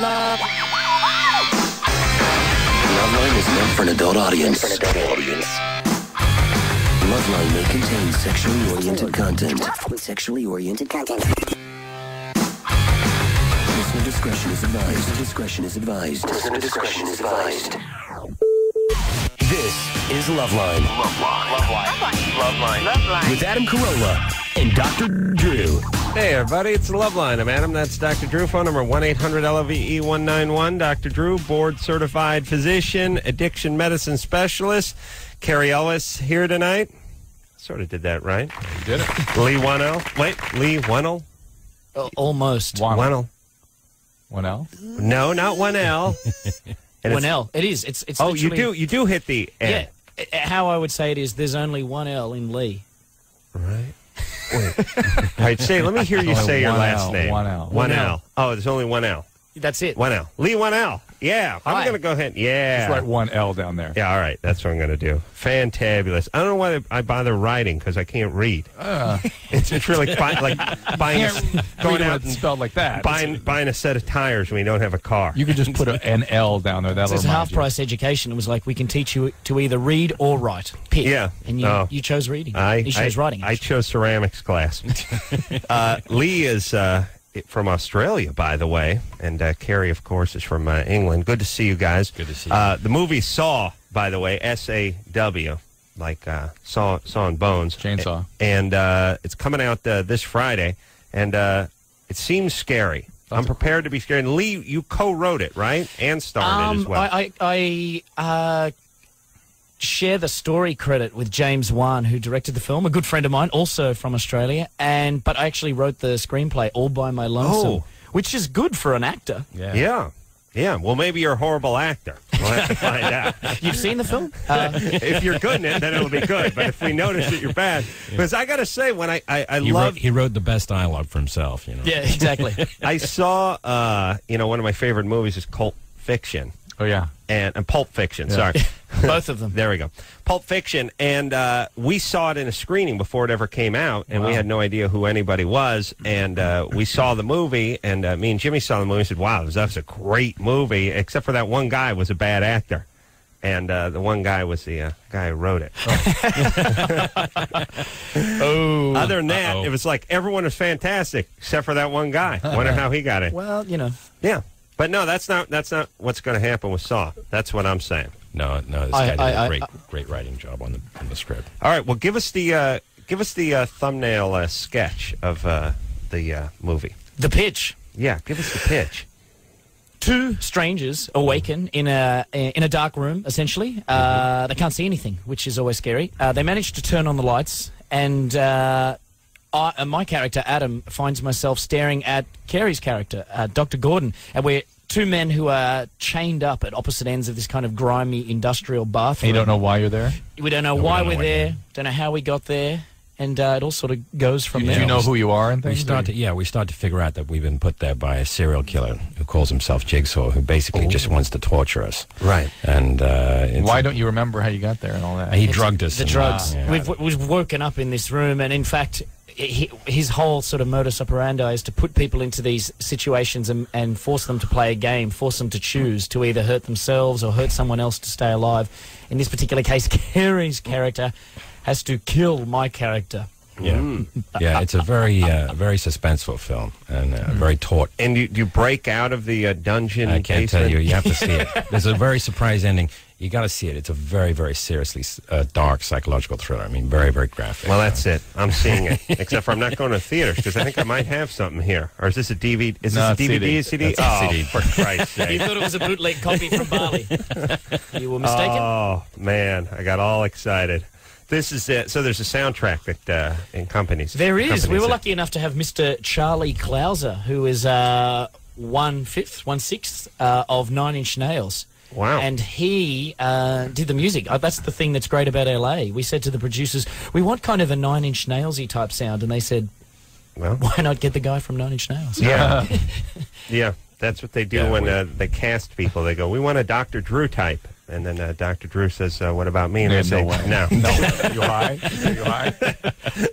Love. Loveline is meant for an adult audience. Loveline may contain sexually oriented content. Sexually oriented content. Listener discretion is advised. Listener discretion is advised. Listener discretion is advised. This is Loveline. Loveline. With Adam Carolla and Dr. Drew. Hey, everybody, it's the Love Line. I'm Adam. That's Dr. Drew. Phone number 1 800 LVE 191. Dr. Drew, board certified physician, addiction medicine specialist. Cary Elwes here tonight. Sort of did that right. You did it. Leigh Whannell. Wait, Leigh Whannell? Almost. One, Whannell. one L. No, not one L. One it's- L. It is. It's. it's Oh, you do. You do hit the Yeah. N. Uh, How I would say it is, there's only one L in Lee. Right. Wait. All right, say. Let me hear you say your last L, name. one L. One One L. L. Oh, there's only one L. That's it. One L. Lee one L. Yeah, I'm Hi. going to go ahead. Yeah. Just write one L down there. Yeah, all right. That's what I'm going to do. Fantabulous. I don't know why I bother writing because I can't read. it's, it's really buy, like buying, a, Uh. Going read out and spelled like that. buying, buying a set of tires when you don't have a car. You could just put a, an L down there. That'll It's remind half you. price education. It was like we can teach you to either read or write. Pick. Yeah. And you, Oh. you chose reading. I, you chose I, writing. I chose ceramics class. uh, Leigh is uh, from Australia, by the way, and uh, Cary, of course, is from uh, England. Good to see you guys. Good to see you. Uh, the movie Saw, by the way, S A W, like uh, Saw, Saw and Bones. Chainsaw. And uh, it's coming out uh, this Friday, and uh, it seems scary. I'm prepared to be scared. And Leigh, you co-wrote it, right? And starred it as um, well. I, I, I uh, share the story credit with James Wan, who directed the film, a good friend of mine, also from Australia. And but I actually wrote the screenplay all by my lonesome, Oh. which is good for an actor. Yeah. yeah. Yeah. Well, maybe you're a horrible actor. We'll have to find out. You've seen the film? Uh, if you're good in it, then it'll be good. But if we notice that you're bad, because I got to say, when I I, I love, he wrote the best dialogue for himself, you know. yeah, exactly. I saw, uh, you know, one of my favorite movies is Cult Fiction Oh yeah. and, and Pulp Fiction. Sorry, Both of them. there we go. Pulp Fiction, and uh, we saw it in a screening before it ever came out, and we had no idea who anybody was. And uh, we saw the movie, and uh, me and Jimmy saw the movie and said, "Wow, that was a great movie." Except for that one guy was a bad actor. And uh, the one guy was the uh, guy who wrote it. Oh. Other than that, Uh-oh. it was like everyone was fantastic except for that one guy. Wonder how he got it. Well, you know. Yeah, but no, that's not that's not what's going to happen with Saw. That's what I'm saying. No, no, this I- guy did I- a I- great, I- great writing job on the on the script. All right, well, give us the uh, give us the uh, thumbnail uh, sketch of uh, the uh, movie. The pitch. Yeah, give us the pitch. Two strangers awaken in a in a dark room. Essentially, uh, they can't see anything, which is always scary. Uh, they manage to turn on the lights, and uh, I, uh, my character Adam finds myself staring at Cary's character, uh, Doctor Gordon, and we're two men who are chained up at opposite ends of this kind of grimy industrial bathroom. And you don't know why you're there. We don't know we why don't we're why there. you're Don't know how we got there, and uh, it all sort of goes from Do there. you know who you are and We things? start to, yeah, we start to figure out that we've been put there by a serial killer who calls himself Jigsaw, who basically just wants to torture us. Right. And uh, it's- Why don't you remember how you got there and all that? he It's drugged us? The and- drugs. Yeah. We've, we've woken up in this room, and in fact, he, his whole sort of modus operandi is to put people into these situations and, and force them to play a game, force them to choose to either hurt themselves or hurt someone else to stay alive. In this particular case, Cary's character has to kill my character. Yeah, yeah. It's a very, uh, very suspenseful film and uh, very taut. And you, you break out of the uh, dungeon. I can't tell you. You have to see it. There's a very surprise ending. You got to see it. It's a very, very seriously uh, dark psychological thriller. I mean, very, very graphic. Well, that's it. I'm seeing it. Except for I'm not going to theaters because I think I might have something here. Or is this a DVD? Is No, this a DVD? CD. CD? That's a oh, CD. for Christ's sake! You thought it was a bootleg copy from Bali. You were mistaken. Oh man, I got all excited. This is it. So there's a soundtrack that uh, accompanies. There is. We accompanies were it. lucky enough to have Mr. Charlie Clouser, who is uh, one fifth, one sixth uh, of Nine Inch Nails. Wow. And he uh, did the music. Uh, that's the thing that's great about LA. We said to the producers, we want kind of a Nine Inch Nailsy type sound, and they said, Well, why not get the guy from Nine Inch Nails? yeah, yeah. That's what they do Yeah, when we- uh, they cast people. They go, "We want a Dr. Drew type," and then uh, Dr. Drew says, uh, "What about me?" And There's they no say, way. "No." no. you high? Are you high?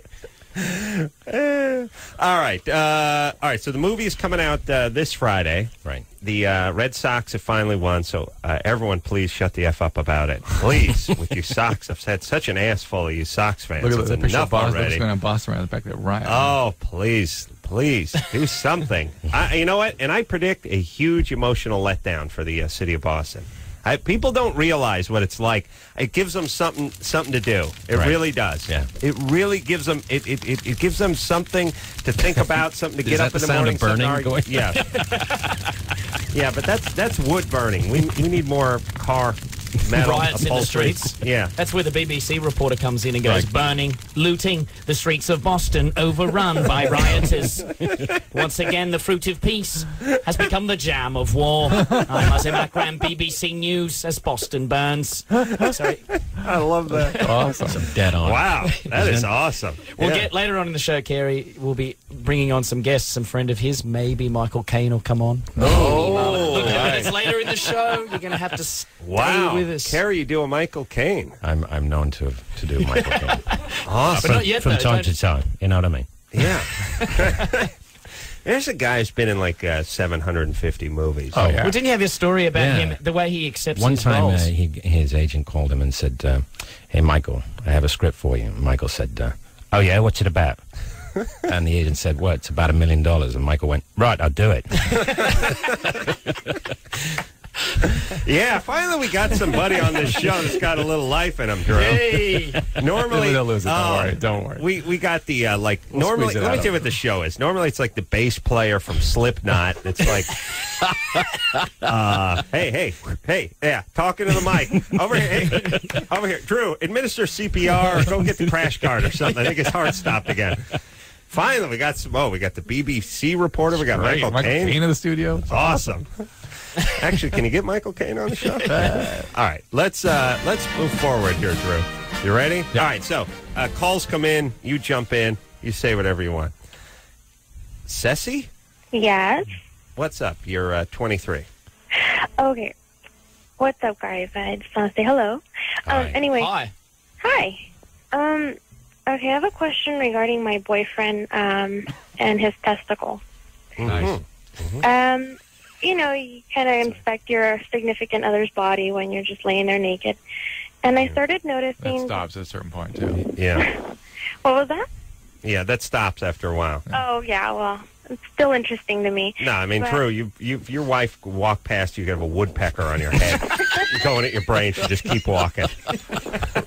All right. Uh, all right. So the movie is coming out uh, this Friday. Right. The uh, Red Sox have finally won. So uh, everyone, please shut the f up about it, please. with you socks. I've had such an ass full of you Sox fans. Look at It's the, picture of Boston. Already. going on Boston around the back there? Right. Oh, please, please do something. I, you know what? And I predict a huge emotional letdown for the uh, city of Boston. I, people don't realize what it's like. It gives them something something to do. It Right. really does. Yeah. It really gives them it, it, it, it gives them something to think about, something to get up the in the sound morning. of burning argue- Yeah. yeah, but that's that's wood burning. We we need more car metal Riots in the streets. Yeah. That's where the BBC reporter comes in and goes, burning, looting, the streets of Boston overrun by rioters. Once again, the fruit of peace has become the jam of war. I'm Azim Akram, BBC News, as Boston burns. Sorry. I love that. awesome. Some Dead on. Wow, that is awesome. We'll Yeah. get later on in the show, Cary, we'll be bringing on some guests. Some friend of his, maybe Michael Caine will come on. Oh, Look at it. It's later in the show. You're going to have to stay wow. with us. Cary, you do a Michael Caine. I'm I'm known to to do Michael Caine Awesome. But not yet, from though. time Don't- to time. You know what I mean? Yeah. There's a guy who's been in like uh, 750 movies. Oh, yeah. Well, didn't you have a story about Yeah. him, the way he accepts One his time, uh, he, his agent called him and said, uh, "Hey, Michael, I have a script for you." And Michael said, uh, "Oh yeah, what's it about?" and the agent said, "Well, it's about a million dollars." And Michael went, "Right, I'll do it." Yeah, finally we got somebody on this show that's got a little life in him, Drew. Hey! Normally, They'll lose it, don't oh, worry, don't worry. We we got the uh, like We'll normally. squeeze it Let me tell you what the show is. Normally, it's like the bass player from Slipknot. It's like, uh, hey, hey, hey, yeah, talking to the mic over here, hey, over here, Drew, administer CPR or go get the crash card or something. I think his heart stopped again. Finally, we got some. Oh, we got the BBC reporter. We got Great. Michael, Michael Caine. Caine in the studio. Awesome. Actually, can you get Michael Caine on the show? All right, let's uh, let's move forward here, Drew. You ready? All right. So uh, calls come in. You jump in. You say whatever you want. Ceci, Yes. what's up? You're uh, 23. Okay. What's up, guys? I just want to say hello. Um, Hi. anyway, Hi. hi. Um, okay, I have a question regarding my boyfriend um, and his testicle. Nice. Um, you know, you kind of inspect your significant other's body when you're just laying there naked. And I started noticing. That noticing. stops at a certain point too. Yeah, What was that? yeah. That stops after a while. Oh, yeah, well, it's still interesting to me. No, I mean, But- Drew, you, you, if your wife walked past you, you have a woodpecker on your head. Going at your brain. You just keep walking,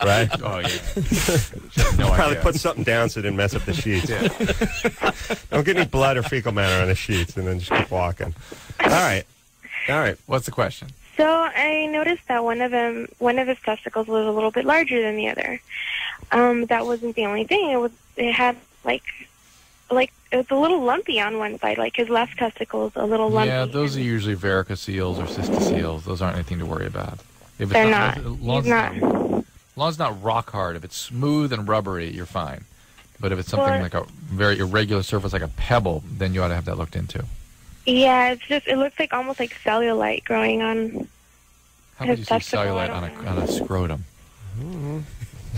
right? Oh yeah. no Probably idea. put something down so it didn't mess up the sheets. Don't get any blood or fecal matter on the sheets, and then just keep walking. All right, all right. What's the question? So I noticed that one of them, one of his testicles was a little bit larger than the other. Um, that wasn't the only thing. It was, it had like, like it was a little lumpy on one side. Like his left testicle is a little lumpy. Yeah, those are usually varicoceles or cystoceles. Those aren't anything to worry about. If it's They're not. As long He's it's not. as long as it's not rock hard, if it's smooth and rubbery, you're fine. But if it's something Well- like a very irregular surface, like a pebble, then you ought to have that looked into. Yeah, it's just it looks like almost like cellulite growing on. How His would you see testicle, I cellulite on a, on a scrotum? Mm-hmm.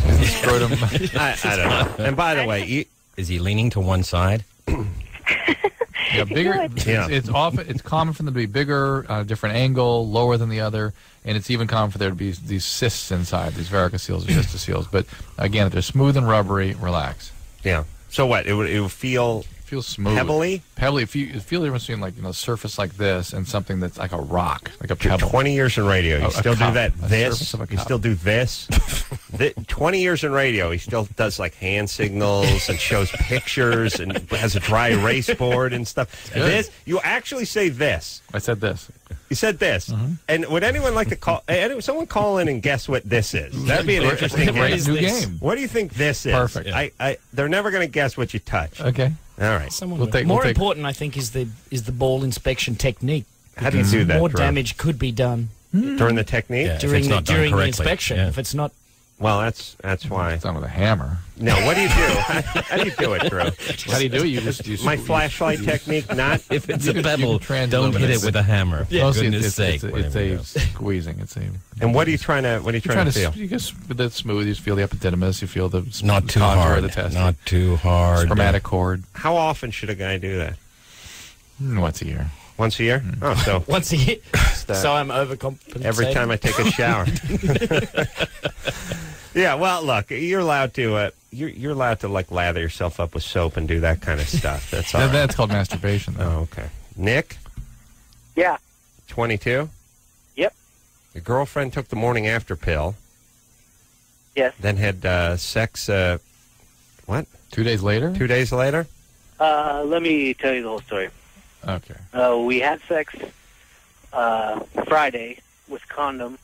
Is the scrotum? I, I don't know. And by the way, you, Is he leaning to one side? Yeah, bigger. good. It's, Yeah. it's often it's common for them to be bigger, uh, different angle, lower than the other, and it's even common for there to be these cysts inside, these varicoceles or cystoceles. But again, if they're smooth and rubbery, relax. yeah. So what? It would, it would feel Feels smooth, Pebbly? pebbly. If you feel the difference between like you know, a surface like this and something that's like a rock, like a pebble. 20 years in radio. You A- a still do that. This. You still do this. Thi- 20 years in radio. He still does like hand signals and shows pictures and has a dry erase board and stuff. This. You actually say this. I said this. You said this. Mm-hmm. And would anyone like to call? Someone call in and guess what this is. That'd be an interesting game. What do you think this is? Perfect. I, I, they're never going to guess what you touch. Okay. All right. Someone We'll take- More we'll important, I think, is the is the ball inspection technique. How do you do that? More Drew? damage could be done during the technique. Yeah. During the, during the inspection yeah. if it's not Well, that's that's why. It's done with a hammer. No, what do you do? How, how do you do it, Drew? How do you do it? You just you My flashlight technique, not If it's a pebble, don't hit it with a hammer. For Mostly goodness it's, sake. it's, it's, a squeezing. It's a. And what are you trying to? What are you trying, trying to to feel? you just with the smooth. You feel the epididymis. You feel the Not too hard. the testes. Not too hard. spermatic cord. How often should a guy do that? Mm, Once a year. Once a year? Hmm. Oh, so Once a year. so I'm overcompensating. every time I take a shower. yeah. Well, look, you're allowed to. Uh, you're you're allowed to like lather yourself up with soap and do that kind of stuff. That's all. That, right. that's called masturbation, though. Oh, okay. Nick, Yeah. twenty-two. Yep. Your girlfriend took the morning after pill, Yes. then had uh, sex. Uh, what? Two days later. Two days later? Uh, let me tell you the whole story. Okay. Uh, we had sex uh, Friday with condom.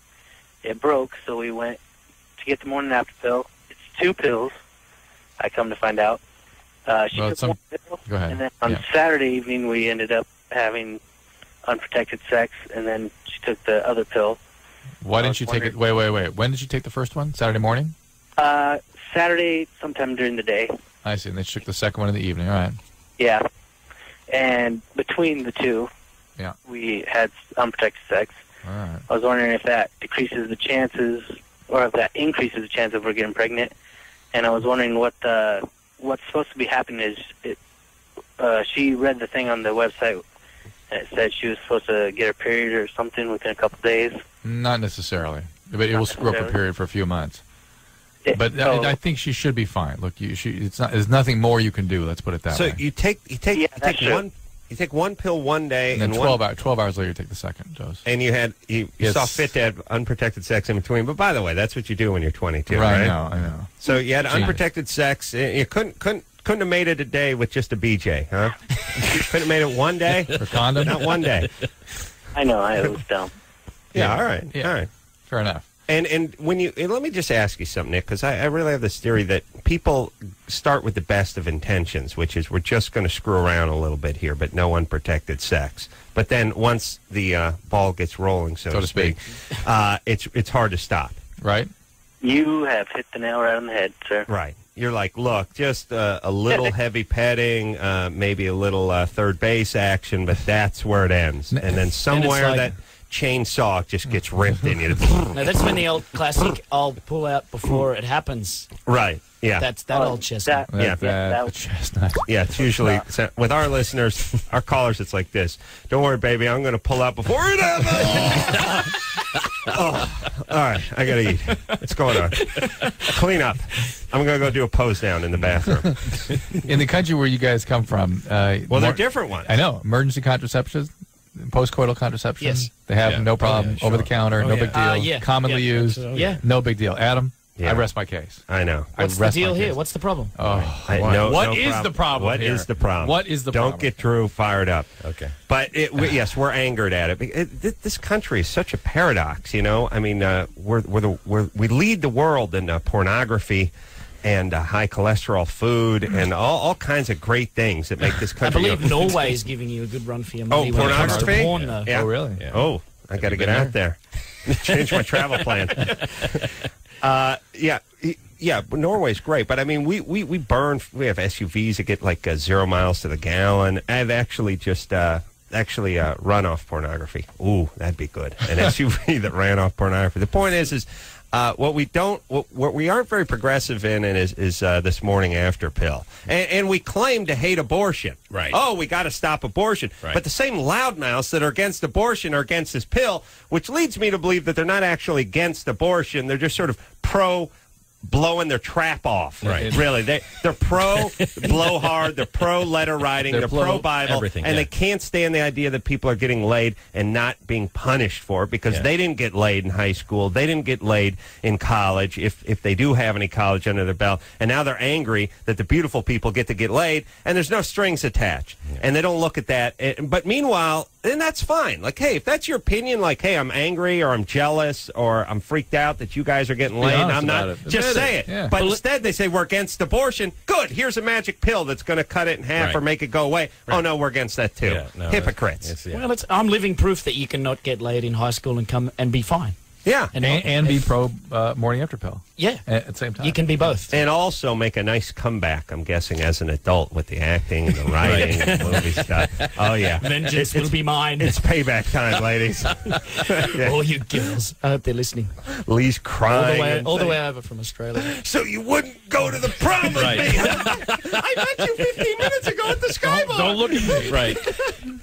It broke, so we went to get the morning after pill. It's two pills. I come to find out. Uh, she Well, took some- one pill, Go ahead. and then on Yeah. Saturday evening we ended up having unprotected sex, and then she took the other pill. Why didn't you take it? Wait, wait, wait. When did you take the first one? Saturday morning. Uh, Saturday, sometime during the day. I see. And then she took the second one in the evening. All right. Yeah. And between the two, Yeah. we had unprotected sex. Right. I was wondering if that decreases the chances, or if that increases the chance of her getting pregnant. And I was wondering what the what's supposed to be happening is it. Uh, she read the thing on the website, and it said she was supposed to get her period or something within a couple of days. Not necessarily, but it will screw up a period for a few months. It- But so- I, I think she should be fine. Look, you, she, it's not. There's nothing more you can do. Let's put it that so way. you take you take Yeah, you take true. one you take one pill one day and then and twelve one, hours. Twelve hours later, you take the second dose. and you had you, you Yes. saw fit to have unprotected sex in between. But by the way, that's what you do when you're 22, right. right? I know. I know. So you had Genius. unprotected sex. You couldn't couldn't couldn't have made it a day with just a BJ, huh? couldn't have made it one day, For condom. not one day. I know I was dumb. Yeah, Yeah. all right, Yeah. all right. Fair enough. And and when you and let me just ask you something, Nick, because I, I really have this theory that people start with the best of intentions, which is we're just going to screw around a little bit here, but no unprotected sex. But then once the uh, ball gets rolling, so, So to speak. uh, it's it's hard to stop. Right. You have hit the nail right on the head, sir. Right. You're like, look, just uh, a little heavy petting, uh, maybe a little uh, third base action, but that's where it ends. And then somewhere like- that chainsaw just gets ripped in you. No, that's when the old classic "I'll pull out before it happens." right. Yeah. That's that Oh, old chestnut. that- That, Yeah. that- that- the chestnut. Yeah, it's usually so with our listeners, our callers. It's like this. Don't worry, baby. I'm going to pull out before it happens. oh, all right. I got to eat. What's going on? Clean up. I'm going to go do a pose down in the bathroom. In the country where you guys come from, uh, Well, they're different ones. I know. Emergency contraception, postcoital contraception. Yes. They have Yeah. no Oh, problem. yeah, over the counter, Oh, no yeah. big deal. Uh, yeah. Commonly Yeah. used. Yeah. No big deal. Adam, Yeah. I rest my case. I know. What's I rest the deal here? What's the problem? Oh, I, no, what no is the problem? What here? is the problem? What is the problem? Don't problem? get Drew fired up. Okay. But it, we, yes, we're angered at it. It- This country is such a paradox, you know. I mean, uh, we're, we're the, we're, we lead the world in uh, pornography and uh, high cholesterol food and all, all kinds of great things that make this country. I country. believe Norway is giving you a good run for your Oh, money when it comes to pornography? porn, though. Yeah. Oh, really? Yeah. Oh, I got to get out there. Change my travel plan. uh, yeah, yeah. Norway's great, but I mean, we, we, we burn. We have SUVs that get like uh, zero miles to the gallon. I've actually just uh, actually uh, run off pornography. Ooh, that'd be good. An SUV that ran off pornography. The point is, is uh, what we don't, what, what we aren't very progressive in, and is is uh, this morning after pill, and, and we claim to hate abortion. Right. Oh, we got to stop abortion. Right. But the same loudmouths that are against abortion are against this pill, which leads me to believe that they're not actually against abortion. They're just sort of pro blowing their trap off. Right. Really. They they're pro blow hard, they're pro letter writing, They're they're, pro Bible, everything, and yeah. they can't stand the idea that people are getting laid and not being punished for it because Yeah. they didn't get laid in high school, they didn't get laid in college if if they do have any college under their belt, and now they're angry that the beautiful people get to get laid and there's no strings attached. And they don't look at that. But meanwhile, and that's fine. Like, hey, if that's your opinion, like, hey, I'm angry or I'm jealous or I'm freaked out that you guys are getting laid, honest I'm not. it. Just Admit say it. it. Yeah. But instead, they say we're against abortion. Good. Here's a magic pill that's going to cut it in half Right. or make it go away. Oh no, we're against that too. Yeah, no, Hypocrites. it's- yeah. Well, it's, I'm living proof that you cannot get laid in high school and come and be fine. yeah. And, and, and be pro uh, morning after pill. Yeah. at the same time. You can be both. And also make a nice comeback, I'm guessing, as an adult with the acting and the writing and the movie stuff. Oh, yeah. Vengeance It- will be mine. It's payback time, ladies. Yeah. All you girls. I hope they're listening. Leigh's All crying. the way, all the way over from Australia. So you wouldn't go to the prom with me? I met you 15 minutes ago at the Skybar. Don't look at me. Right.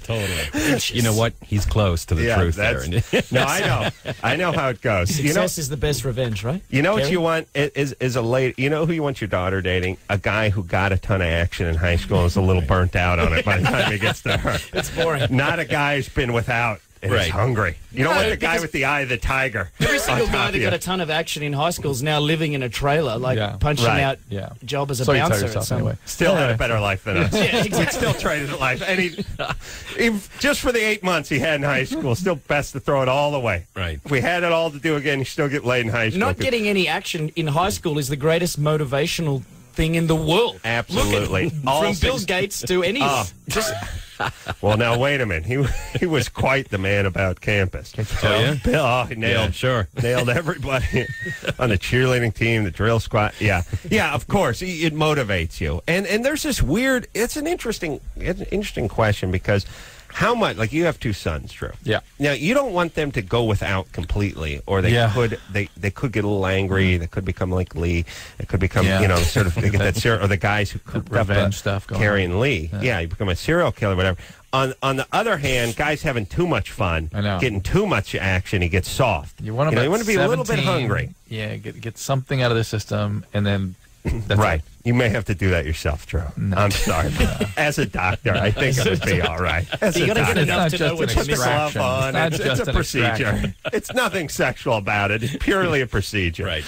totally. You know what? He's close to the Yeah, truth there. no, I know. I know how it goes. You know, Success is the best revenge, right? You know what Cary? you want is is a late. You know who you want your daughter dating? A guy who got a ton of action in high school and is a little burnt out on it by the time he gets to her. It's boring. Not a guy who's been without and is Right. hungry. You don't No, want the guy with the eye of the tiger. Every single guy that got a ton of action in high school is now living in a trailer, like Yeah. punching Right. out Yeah. job as a So you tell bouncer. yourself at anyway. Still had a better life than us. Yeah, exactly. We'd still traded life. And he, he- just for the eight months he had in high school, still best to throw it all away. Right. If we had it all to do again, you still get laid in high school. Not getting any action in high school is the greatest motivational thing in the world. Absolutely. At, from Bill Gates to any. Oh. Just Well, now wait a minute. He he was quite the man about campus. Oh, yeah? Bill, oh, he nailed Yeah, sure. nailed everybody on the cheerleading team, the drill squad. Yeah, yeah. Of course, it it motivates you. And and there's this weird. It's an interesting it's an interesting question because how much like you have two sons, Drew. Yeah. Now you don't want them to go without completely, or they Yeah. could they they could get a little angry. Mm-hmm. They could become like Leigh. They could become Yeah. you know sort of they get that ser- or the guys who cooped up revenge stuff going Cary on. and Leigh. Yeah. you become a serial killer, whatever. On on the other hand, guys having too much fun, I know. getting too much action, he gets soft. You want know, to, you want to be a little bit 17, hungry. Yeah, get get something out of the system, and then that's right. it. You may have to do that yourself, Drew. I'm sorry. As a doctor, I think it would be all right. As You a gotta get doctor. enough not to just know what an you're Put the missing. glove extraction. on. It's not It's, just it's a procedure. It's nothing sexual about it. It's purely a procedure. Right.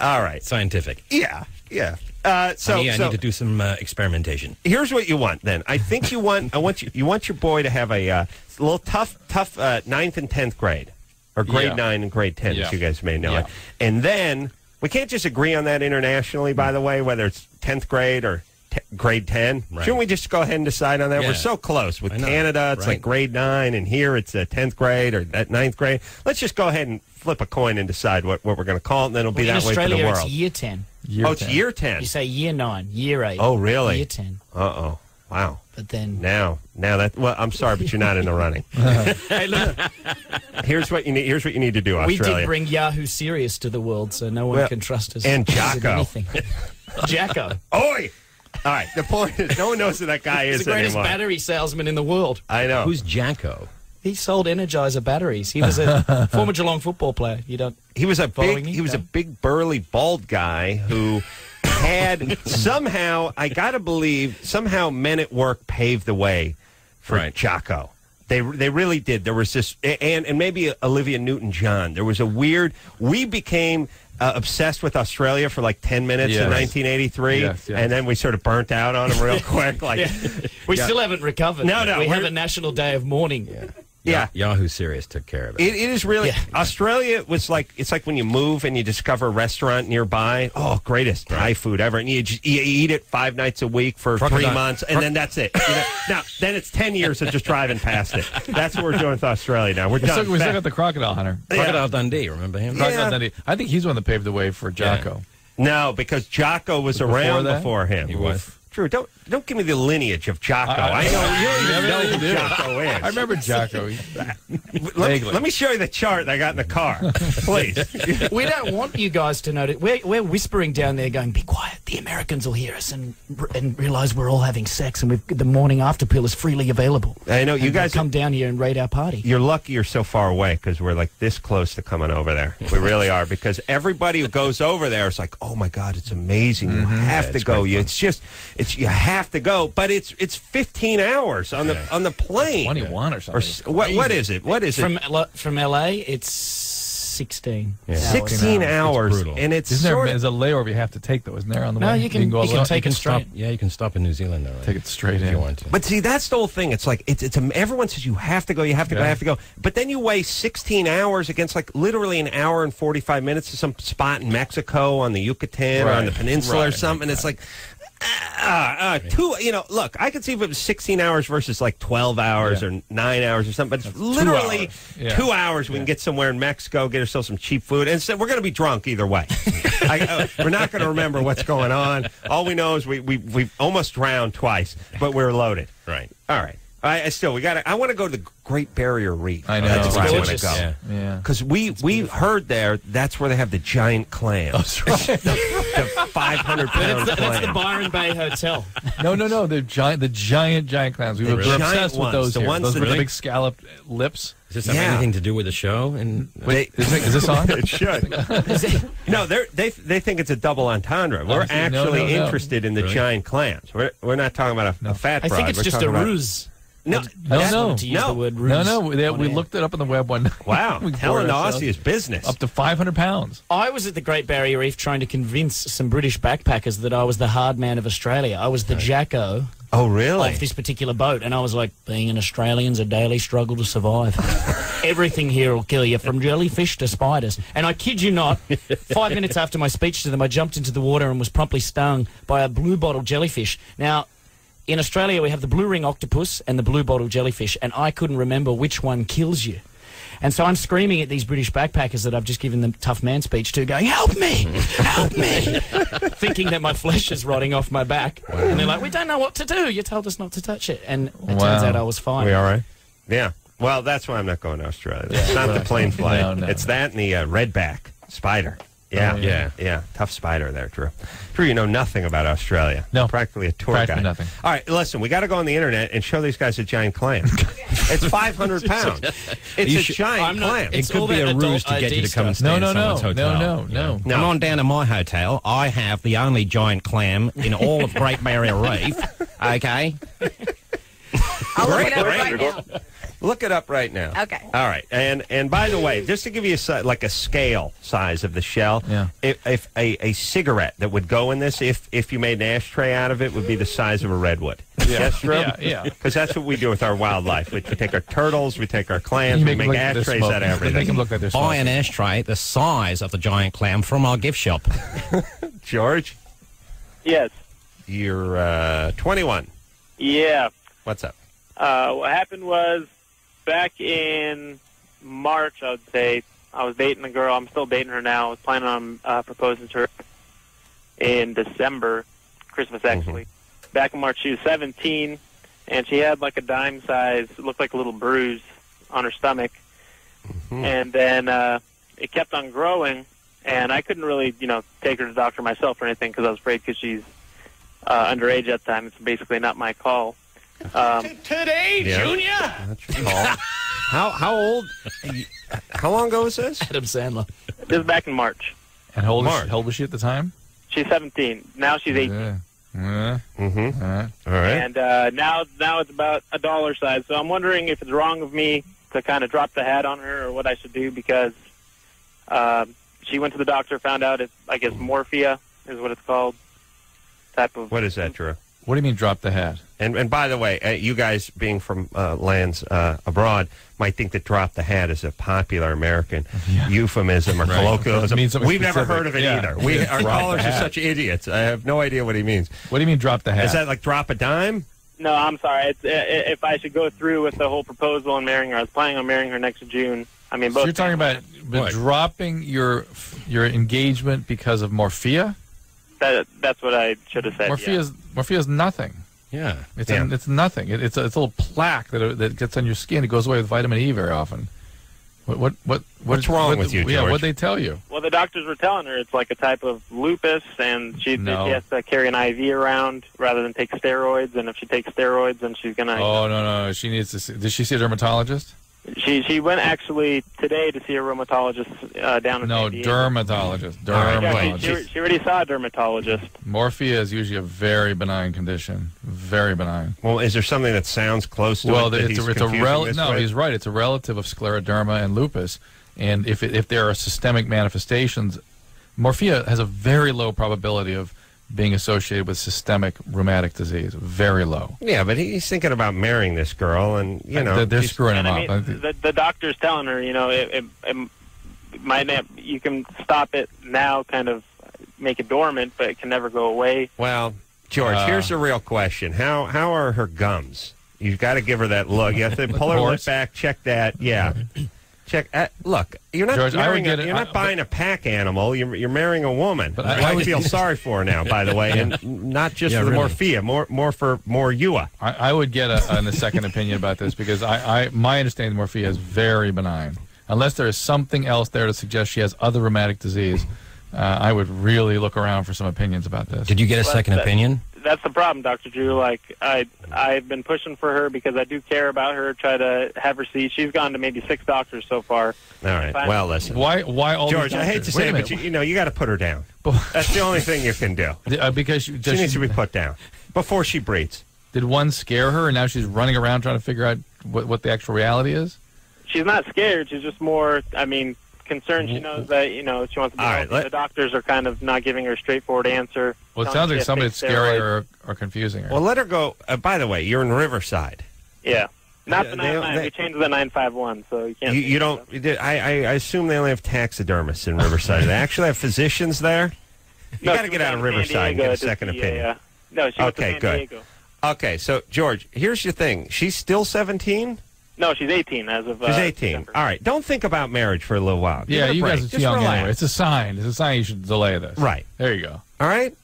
All right. Scientific. Yeah. Yeah. Uh, so, Honey, I so need to do some uh, experimentation. here's what you want. Then I think you want. I want you. You want your boy to have a, uh, little tough, tough uh, ninth and tenth grade, or grade Yeah. nine and grade ten, as you guys may know Yeah. it. And then we can't just agree on that internationally. By the way, whether it's tenth grade or t- grade ten, Right. shouldn't we just go ahead and decide on that? Yeah. We're so close with know, Canada. It's right? like grade nine, and here it's uh, tenth grade or uh, ninth grade. Let's just go ahead and flip a coin and decide what, what we're going to call it, and then it'll be in that way for the Australia, world. it's year 10. Year oh, it's year ten. You say year 9, year 8. Oh, really? Year 10. Uh oh. Wow. But then. Now, now that well, I'm sorry, but you're not in the running. Hey, look, Here's what you need. Here's what you need to do, we did bring Yahoo Serious to the world, so no one Well, can trust us. and with Jocko. Jacko. Oi! All right. The point is, no one knows who that guy is. He's is the greatest anymore. battery salesman in the world. I know. Who's Jacko? He sold Energizer batteries. He was a former Geelong football player. You don't. he was a big. me? He was a big burly bald guy who had somehow. I gotta believe somehow Men at Work paved the way for Right. Jocko. They they really did. There was this, and and maybe Olivia Newton John. There was a weird. We became. Uh, obsessed with Australia for like 10 minutes Yes. in 1983 Yes, yes. and then we sort of burnt out on them real quick like We still haven't recovered. No, no, We have a national day of mourning. yeah Yahoo Serious took care of it. It, it is really Yeah. Australia was like it's like when you move and you discover a restaurant nearby. Oh, greatest Thai food ever, and you, just, you eat it five nights a week for three months, and then that's it. You know, now, then it's ten years of just driving past it. That's what we're doing with Australia now. We're We done. still, we still Back- got the crocodile hunter. Crocodile Dundee, remember him? Crocodile Yeah. Dundee. I think he's the one that paved the way for Jocko. no, because Jocko was Before around that? before him. He was. Drew, don't don't give me the lineage of Jocko. I- I, know you don't even know who do. Jocko is. I remember Jocko. let, me, let me show you the chart I got in the car, please. We don't want you guys to know it. We're, we're whispering down there, going, "Be quiet! The Americans will hear us and and realize we're all having sex, and we've, the morning after pill is freely available." I know you guys come down here and raid our party. you're lucky you're so far away because we're like this close to coming over there. We really are because everybody who goes over there is like, oh my god, it's amazing. You mm-hmm. have to go. You, it's just, it's you have to go. But it's it's 15 hours on the on the plane. 21 or Or something. s- what what is it? What is it? From L- from LA, it's sixteen. Yeah. hours. 16 hours, brutal. and it's Isn't there sort there's of, a layover you have to take though? Isn't there on the No, way? you can- go you can the take you it can stop. straight. Yeah, you can stop in New Zealand though. Take it straight if in. you want to. But see, that's the whole thing. It's like it's it's a, everyone says you have to go, you have to go, you have to go. But then you weigh 16 hours against like literally an hour and 45 minutes to some spot in Mexico on the Yucatan or on Right. the peninsula or Right. something. It's like Uh, uh, two, you know, look, I could see if it was 16 hours versus like 12 hours Yeah. or nine hours or something, but it's literally hours. Yeah. two hours. We can get somewhere in Mexico, get ourselves some cheap food, and so we're going to be drunk either way. I, uh, we're not going to remember what's going on. All we know is we, we, we've almost drowned twice, but we're loaded. Right. All right. I, I still, we got to, I want to go to the Great Barrier Reef. I know. That's It's where I want to go. Yeah. Yeah. Because we we heard there that's where they have the giant clams. Oh, that's right. the 500 pound That's the, that's the. Byron Bay Hotel. no, no, no. They're giant. The giant, giant clams. We were, The we're giant obsessed ones, with those. the here. ones those that with the big scalloped lips. Does this have Yeah. anything to do with the show? And They- Is, it, is this on? it should. no, they're, they they think it's a double entendre. Oh, we're Oh, no, actually no, no. interested in the Really? giant clams. We're, we're not talking about a, a fat I broad. think it's We're just a talking about- ruse. No, No, no. No. the word No, no. They, we air. looked it up on the web one night. Wow, We Helen bored ourselves. Aussie is business. Up to 500 pounds. I was at the Great Barrier Reef trying to convince some British backpackers that I was the hard man of Australia. I was the Jacko oh, really? of this particular boat, and I was like, being an Australian's a daily struggle to survive. Everything here will kill you, from jellyfish to spiders. And I kid you not, five minutes after my speech to them, I jumped into the water and was promptly stung by a blue bottle jellyfish. Now, in Australia, we have the blue ring octopus and the blue bottle jellyfish, and I couldn't remember which one kills you. And so I'm screaming at these British backpackers that I've just given the tough man speech to, going, Help me! Help me! Thinking that my flesh is rotting off my back. And they're like, We don't know what to do. You told us not to touch it. And it turns out I was fine. We all right? Yeah. Well, that's why I'm not going to Australia. It's not the plane flight. No, no. It's that and the uh, redback spider. Yeah, Oh, yeah, yeah. yeah. Tough spider there, Drew. Drew, you know nothing about Australia. No. practically a tour Practically guide. nothing. All right, listen, we got to go on the internet and show these guys a giant clam. it's 500 pounds. It's a should- giant not- clam. it could be a ruse adult to get you to come and stay No, in no, no. someone's No, hotel. no, no. No. Come on down to my hotel. I have the only giant clam in all of Great Barrier Reef. Okay. I'll look it up Great. right now. Look it up right now. Okay. All right, and and by the way, just to give you a, like a scale size of the shell, Yeah. if, if a, a cigarette that would go in this, if if you made an ashtray out of it, would be the size of a redwood. Yes, Drew? Yeah, yeah. Because that's what we do with our wildlife. We, we take our turtles, we take our clams, You we them make look like they're ashtrays out of smoking. Make everything. them look like they're Buy an ashtray the size of the giant clam from our gift shop. George, Yes. you're uh, 21. Yeah. What's up? Uh, what happened was back in March, I would say, I was dating a girl. I'm still dating her now. I was planning on uh, proposing to her in December, Christmas actually. Back in March, she was 17, and she had like a dime size, looked like a little bruise on her stomach. And then uh, it kept on growing, and I couldn't really, you know, take her to the doctor myself or anything because I was afraid because she's uh, underage at the time. It's basically not my call. Um, Today, Junior. That's your call. how how old? How long ago was this? Adam Sandler. this is back in March. And how old, is she, how old was she at the time? She's 17. Now she's 18. Yeah. Yeah. Mm-hmm. All right. All right. And uh, now now it's about a dollar size. So I'm wondering if it's wrong of me to kind of drop the hat on her or what I should do because uh, she went to the doctor, found out it's, I guess, morphea is what it's called. Type of. What is that, Drew? What do you mean drop the hat? And and by the way, uh, you guys being from uh, lands uh, abroad might think that "drop the hat" is a popular American euphemism or Right. colloquialism. It means something We've never heard of it Yeah. either. We our callers are such idiots. I have no idea what he means. What do you mean drop the hat? Is that like drop a dime? No, I'm sorry. It's, uh, if I should go through with the whole proposal and marrying her, I was planning on marrying her next June. I mean, so you're talking about What? dropping your your engagement because of morphea? That, that's what I should have said. Morphea yeah. is morphea is nothing. Yeah. It's Yeah. a, it's nothing. It, it's a, it's a little plaque that that gets on your skin. It goes away with vitamin E very often. What what what What's wrong what- with you, Yeah, what they tell you? Well, the doctors were telling her it's like a type of lupus, and she, No. she has to carry an IV around rather than take steroids. And if she takes steroids, then she's gonna. Oh no no, she needs to. See, did she see a dermatologist? She she went actually today to see a rheumatologist uh, down in No, San Diego. dermatologist. All right, Yeah, Dermatologist. she, she, she already saw a dermatologist. Morphea is usually a very benign condition. Very benign. Well, is there something that sounds close to Well, it? that it's a, it's a rel- no, with? he's right. It's a relative of scleroderma and lupus, and if it, if there are systemic manifestations, morphea has a very low probability of being associated with systemic rheumatic disease. Very low. Yeah, but he's thinking about marrying this girl, and you know they're, they're screwing him And I up. the, the doctor's telling her, you know, it, it, it might not, you can stop it now, kind of make it dormant, but it can never go away. Well, George, Uh, here's the real question: How how are her gums? You've got to give her that look. You have to pull her lip back. Check that. Yeah. Check. Uh, look, you're not George, I would marrying. get a, it- you're not I- buying a pack animal. You're you're marrying a woman. But I, I- I would- feel sorry for her now. By the way, and not just Yeah, for the really. morphea, more more for more Ewa. I, I would get a, an- a second opinion about this because I, I my understanding of morphea is very benign. Unless there is something else there to suggest she has other rheumatic disease, uh, I would really look around for some opinions about this. Did you get a second opinion? That's the problem, Dr. Drew. Like I, I've been pushing for her because I do care about her. Try to have her see. She's gone to maybe six doctors so far. All right. Fine. Well, listen, Why? Why all George. these I hate to say it, but you, you know you got to put her down. That's the only thing you can do. Uh, because she, She needs she- to be put down before she breeds. did one scare her, and now she's running around trying to figure out what, what the actual reality is? She's not scared. She's just more. I mean, concerned. She knows that you know she wants to be All right, let- the doctors are kind of not giving her a straightforward answer. Well, it sounds like she somebody has that's to take scary or, or confusing her. Well, let her go. Uh, by the way, you're in Riverside. Yeah. Not Yeah, the they- nine nine. they- We changed the nine five one, so you can't. You, you don't. you did- I, I, I assume they only have taxidermists in Riverside. they actually have physicians there. You No, got to get out of down to San Riverside and get a second see opinion. uh, no, she went to Okay, San good. Diego. Okay, so George, here's your thing. She's still 17. No, she's 18 as of. She's uh, 18. December. All right. Don't think about marriage for a little while. Give yeah, you break. guys are too Just young relax. anyway. It's a sign. It's a sign you should delay this. Right. There you go. All right.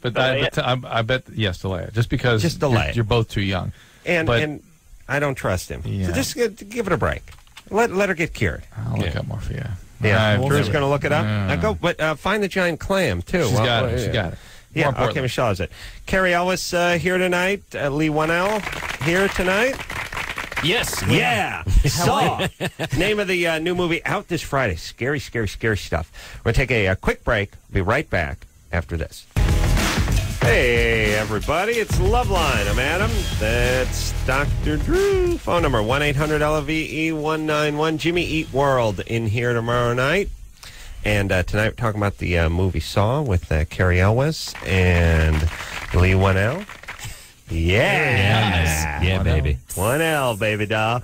But, Delay I, but I, I bet yes, delay it. Just because Just delay you're, it. you're both too young. And But- and I don't trust him. Yeah. So just uh, give it a break. Let let her get cured. I'll look Yeah. up morphea. Yeah, I- Drew's going to look it up. Yeah. Now go, but uh, find the giant clam too. She's Well, got it. She got it. Yeah, okay. Michelle has it. Cary Elwes uh, here tonight. Uh, Leigh Whannell here tonight. Yes. Yeah, Saw. Name of the uh, new movie out this Friday. Scary, scary, scary stuff. We're going to take a, uh quick break. Be right back after this. Hey, everybody. It's Loveline. I'm Adam. That's Dr. Drew. Phone number 1 800 LVE 191. Jimmy Eat World in here tomorrow night. And uh, tonight we're talking about the uh, movie Saw with uh, Cary Elwes and Leigh Whannell. Yeah. Yeah, baby. One L, baby doll.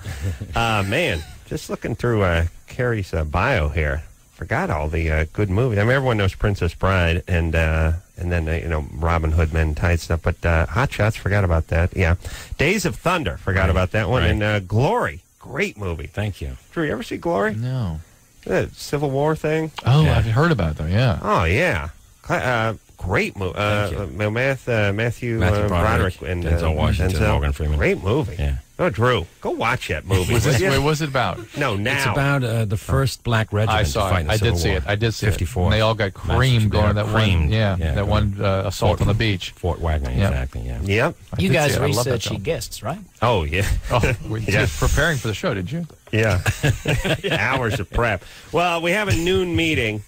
Uh, man, just looking through uh, Cary's uh, bio here, forgot all the uh, good movies. I mean, everyone knows Princess Bride and uh, and then uh, you know Robin Hood Men in Tights stuff, but uh, Hot Shots, forgot about that. Yeah, Days of Thunder, forgot Right, about that one, right. and uh, Glory, great movie. Thank you. Drew, you ever see Glory? No. The Civil War thing. Oh, Yeah. I've heard about them. Yeah. Oh yeah, Cla- uh, great movie. Uh, Thank uh, Math, uh, Matthew, Matthew uh, Broderick, Broderick and Denzel uh, Washington, Denzel. Morgan Freeman. Great movie. Yeah. Oh, Drew, go watch that movie. Was will this, ya? wait, what's it about? no, now. It's about uh, the first black regiment I to saw fight it. the I Civil did see War. it. I did see 54. it. And they all got creamed going that Creamed. one. Yeah, Yeah, that one uh, assault on the beach. Fort Wagner, Yeah. exactly, yeah. Yep. I You guys see it. I love that researchy film. guests, right? Oh yeah. Oh, we're Yeah. just preparing for the show, did you? Yeah. Hours of prep. Well, we have a noon meeting,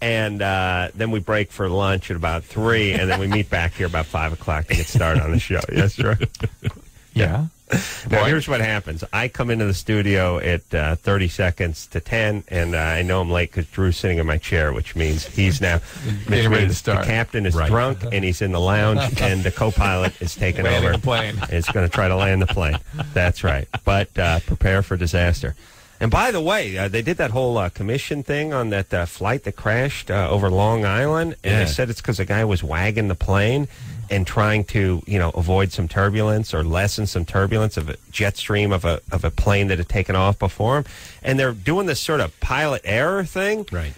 and uh, then we break for lunch at about three, and then we meet back here about five o'clock to get started on the show. Yes, sir. Yeah. Now, here's what happens. I come into the studio at uh, 30 seconds to 10, and uh, I know I'm late because Drew's sitting in my chair, which means he's now which Getting ready to means start. The captain is Right. drunk, and he's in the lounge, and the co-pilot is taking over. the plane. Is going to try to land the plane. That's right. But uh, prepare for disaster. And by the way, uh, they did that whole uh, commission thing on that uh, flight that crashed uh, over Long Island, and Yeah. they said it's because the guy was wagging the plane and trying to, you know, avoid some turbulence or lessen some turbulence of a jet stream of a of a plane that had taken off before him. And they're doing this sort of pilot error thing, Right.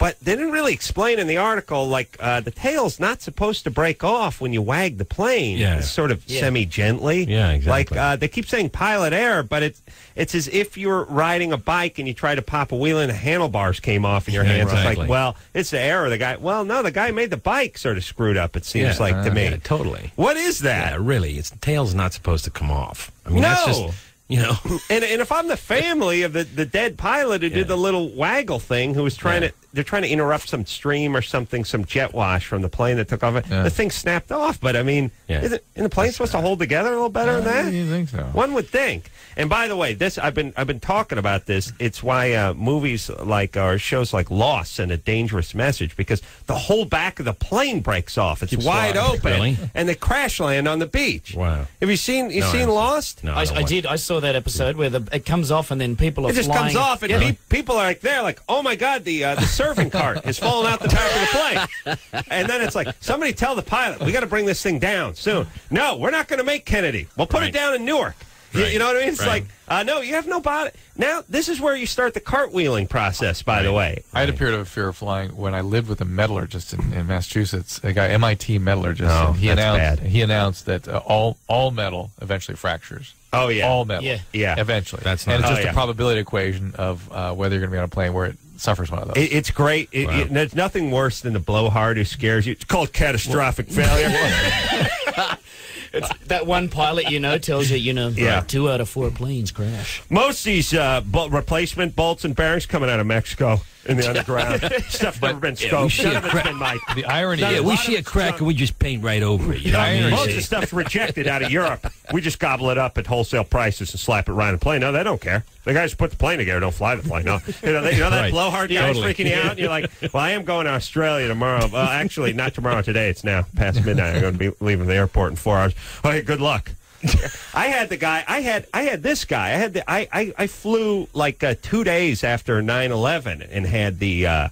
Uh, but they didn't really explain in the article, like, uh, the tail's not supposed to break off when you wag the plane. Yeah. It's sort of Yeah. semi gently. Yeah, exactly. Like, uh, they keep saying pilot error, but it's, it's as if you're riding a bike and you try to pop a wheel and the handlebars came off in your Yeah, hands. It's like, well, it's the error. The guy, well, no, the guy made the bike sort of screwed up, it seems Yeah. like to me. Yeah, totally. What is that? Yeah, really. It's tail's not supposed to come off. I mean, that's No. just, you know. And, and if I'm the family of the, the dead pilot who Yeah. did the little waggle thing, who was trying Yeah. to, they're trying to interrupt some stream or something, some jet wash from the plane that took off. Yeah. The thing snapped off. But I mean, Yeah. isn't, isn't the plane supposed to hold together a little better than Uh, that? you think so? One would think. And by the way, this I've been I've been talking about this. It's why uh, movies like or shows like Lost and a dangerous message because the whole back of the plane breaks off. It's Keeps wide flying. open, Really? and they crash land on the beach. Wow. Have you seen you No, seen haven't. Lost? No, I, don't I did. I saw saw that episode where the it comes off and then people are It just flying. comes off, and Yeah. pe- people are like, they're like, oh my god, the uh, the serving cart has fallen out the back of the plane, and then it's like, somebody tell the pilot, we got to bring this thing down soon. No, we're not going to make Kennedy. We'll put it down in Newark. You, you know what I mean? It's Right. like, uh, no, you have no body. Now, this is where you start the cartwheeling process. By the way, I had a period of fear of flying when I lived with a metallurgist in, in Massachusetts, a guy MIT metallurgist. Oh, and he that's announced bad. he announced that uh, all all metal eventually fractures. Oh, yeah. all metal. Yeah. Yeah. eventually. That's not. and not- it's Oh, just yeah. a probability equation of uh, whether you're going to be on a plane where it suffers one of those. It, it's great. It, it- there's nothing worse than the blowhard who scares you. It's called catastrophic failure. that one pilot you know tells you, you know, Yeah. uh, two out of four planes crash. Most of these uh, bu- replacement bolts and bearings coming out of Mexico in the underground. Stuff's never been scoped. None of it's been my. the irony Yeah, is, we see a crack and we just paint right over it. You know what I mean? Most of the stuff's rejected out of Europe. We just gobble it up at wholesale prices and slap it right in the plane. No, they don't care. The guys put the plane together don't fly the plane. No, you know, they, you know that Right. blowhard guy's Totally. freaking you out. And you're like, well, I am going to Australia tomorrow. Well, actually, not tomorrow. Today, it's now past midnight. I'm going to be leaving the airport in four hours. Okay, good luck. I had the guy. I had. I had this guy. I had the. I. I, I flew like uh, two days after 9-11 and had the. Uh,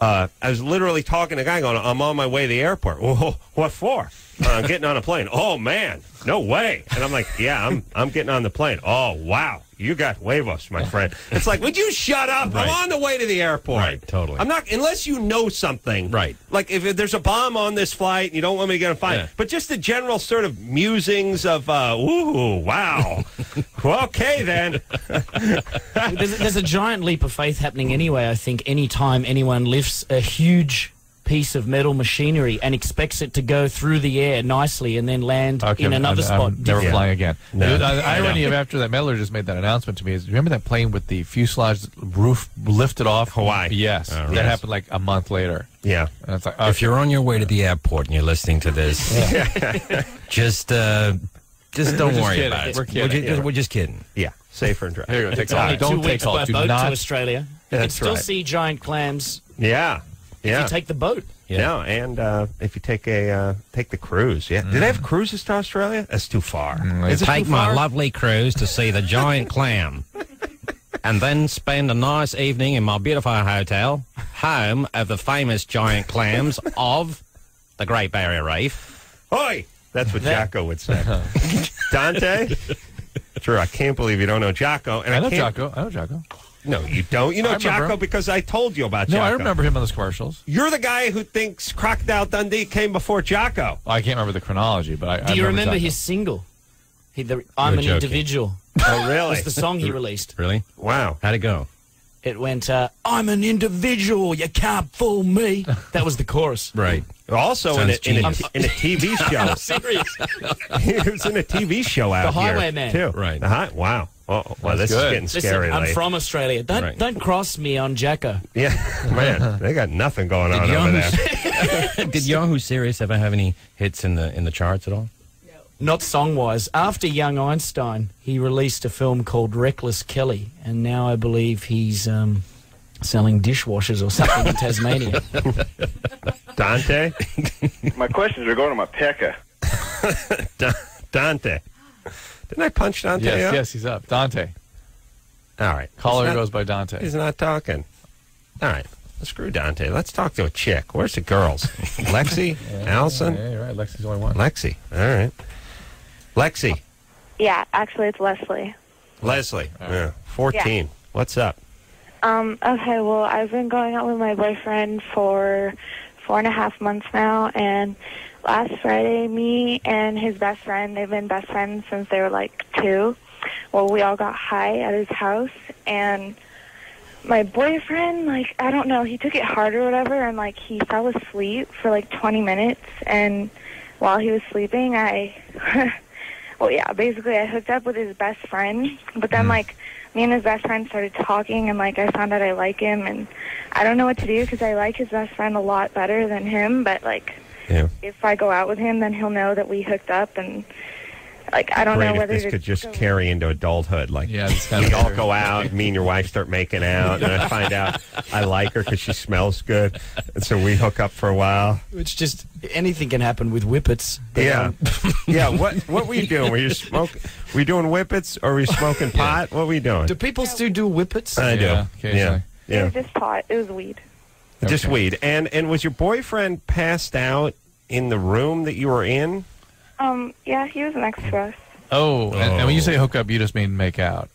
uh, I was literally talking to a guy going, "I'm on my way to the airport." What for? Uh, I'm getting on a plane. Oh man, no way! And I'm like, "Yeah, I'm. I'm getting on the plane." Oh wow, you got huevos, my friend. It's like, would you shut up? Right. I'm on the way to the airport. Right, totally. I'm not unless you know something. Right. Like if there's a bomb on this flight, and you don't want me to get a flight. Yeah. But just the general sort of musings of, uh, ooh, wow. okay then. there's, there's a giant leap of faith happening anyway. I think any time anyone lifts a huge piece of metal machinery and expects it to go through the air nicely and then land Okay, in another I'm, spot. I'm never Yeah. flying again. No. The, the irony of after that metallurgist made that announcement to me is, remember that plane with the fuselage roof lifted off? Hawaii. Yes, Oh, that yes. happened like a month later. Yeah. And it's like, If you're on your way to the airport and you're listening to this, just uh, just don't just worry kidding. about it. We're kidding. ju- just- we're just kidding. Yeah. Safer and dry. Here you go. Take It's all. only Don't two take weeks all. by Do boat not. to Australia. You can still right. see giant clams Yeah. Yeah. if you take the boat. Yeah. No, and uh, if you take a uh, take the cruise, yeah. Do they have cruises to Australia? That's too far. Is it Take too my lovely cruise to see the giant clam, and then spend a nice evening in my beautiful hotel, home of the famous giant clams of the Great Barrier Reef. Oi! That's what Jacko would say. Dante? True, I can't believe you don't know Jacko. And I know can't- Jacko. I know Jacko. No, you don't. You know I Jacko because I told you about No, Jacko. I remember him on those commercials. You're the guy who thinks Crocodile Dundee came before Jacko. I can't remember the chronology, but I. I Do you remember Jacko. his single? He, the, I'm You're an joking. individual. Oh, really? It's the song he released. Really? wow. How'd it go? It went, uh, I'm an individual, you can't fool me. That was the chorus. Right. Also in a, in, a, in a TV show. Serious. he was in a TV show out The here, Highwayman. too. Right. The hi- wow. Oh, well, this good. is getting Listen, scary. I'm Leigh. from Australia. Don't Right. don't cross me on Jacko. Yeah, man, they got nothing going on Did over there. did Yahoo Serious ever have any hits in the in the charts at all? No. Not song wise. After Young Einstein, he released a film called Reckless Kelly, and now I believe he's um, selling dishwashers or something in Tasmania. Dante, My questions are going to my pecker. Dante. Didn't I punch Dante? Yes, out? yes, he's up. Dante. All right. Caller not- goes by Dante. He's not talking. All right. Screw Dante. Let's talk to a chick. Where's the girls? Lexi? Allison? Yeah, you're right. Lexi's the only one. Lexi. All right. Lexi. Yeah, actually, it's Leslie. Leslie. Yeah. 14. What's up? Um, okay, well, I've been going out with my boyfriend for four and a half months now, and last Friday, me and his best friend, they've been best friends since they were like two. Well, we all got high at his house, and my boyfriend, like, I don't know, he took it hard or whatever, and like, he fell asleep for like 20 minutes, and while he was sleeping, I. well, yeah, basically, I hooked up with his best friend, but then, mm. like, me and his best friend started talking, and like, I found out I like him, and I don't know what to do because I like his best friend a lot better than him, but like, Yeah. if I go out with him, then he'll know that we hooked up, and like I don't Great know if whether this could just go- carry into adulthood. Like, Yeah, this we all go out, me and your wife start making out, and I find out I like her because she smells good, and so we hook up for a while. It's just anything can happen with whippets. Yeah, yeah. What what were you doing? Were you smoking? Were you doing whippets or were you smoking pot? What were you doing? do people still do whippets? I do. Yeah, occasionally. Yeah, It yeah. was just pot. It was weed. Just Okay. weed. And and was your boyfriend passed out in the room that you were in? Um, yeah, he was next to us. Oh, and, and when you Oh. say hook up, you just mean make out.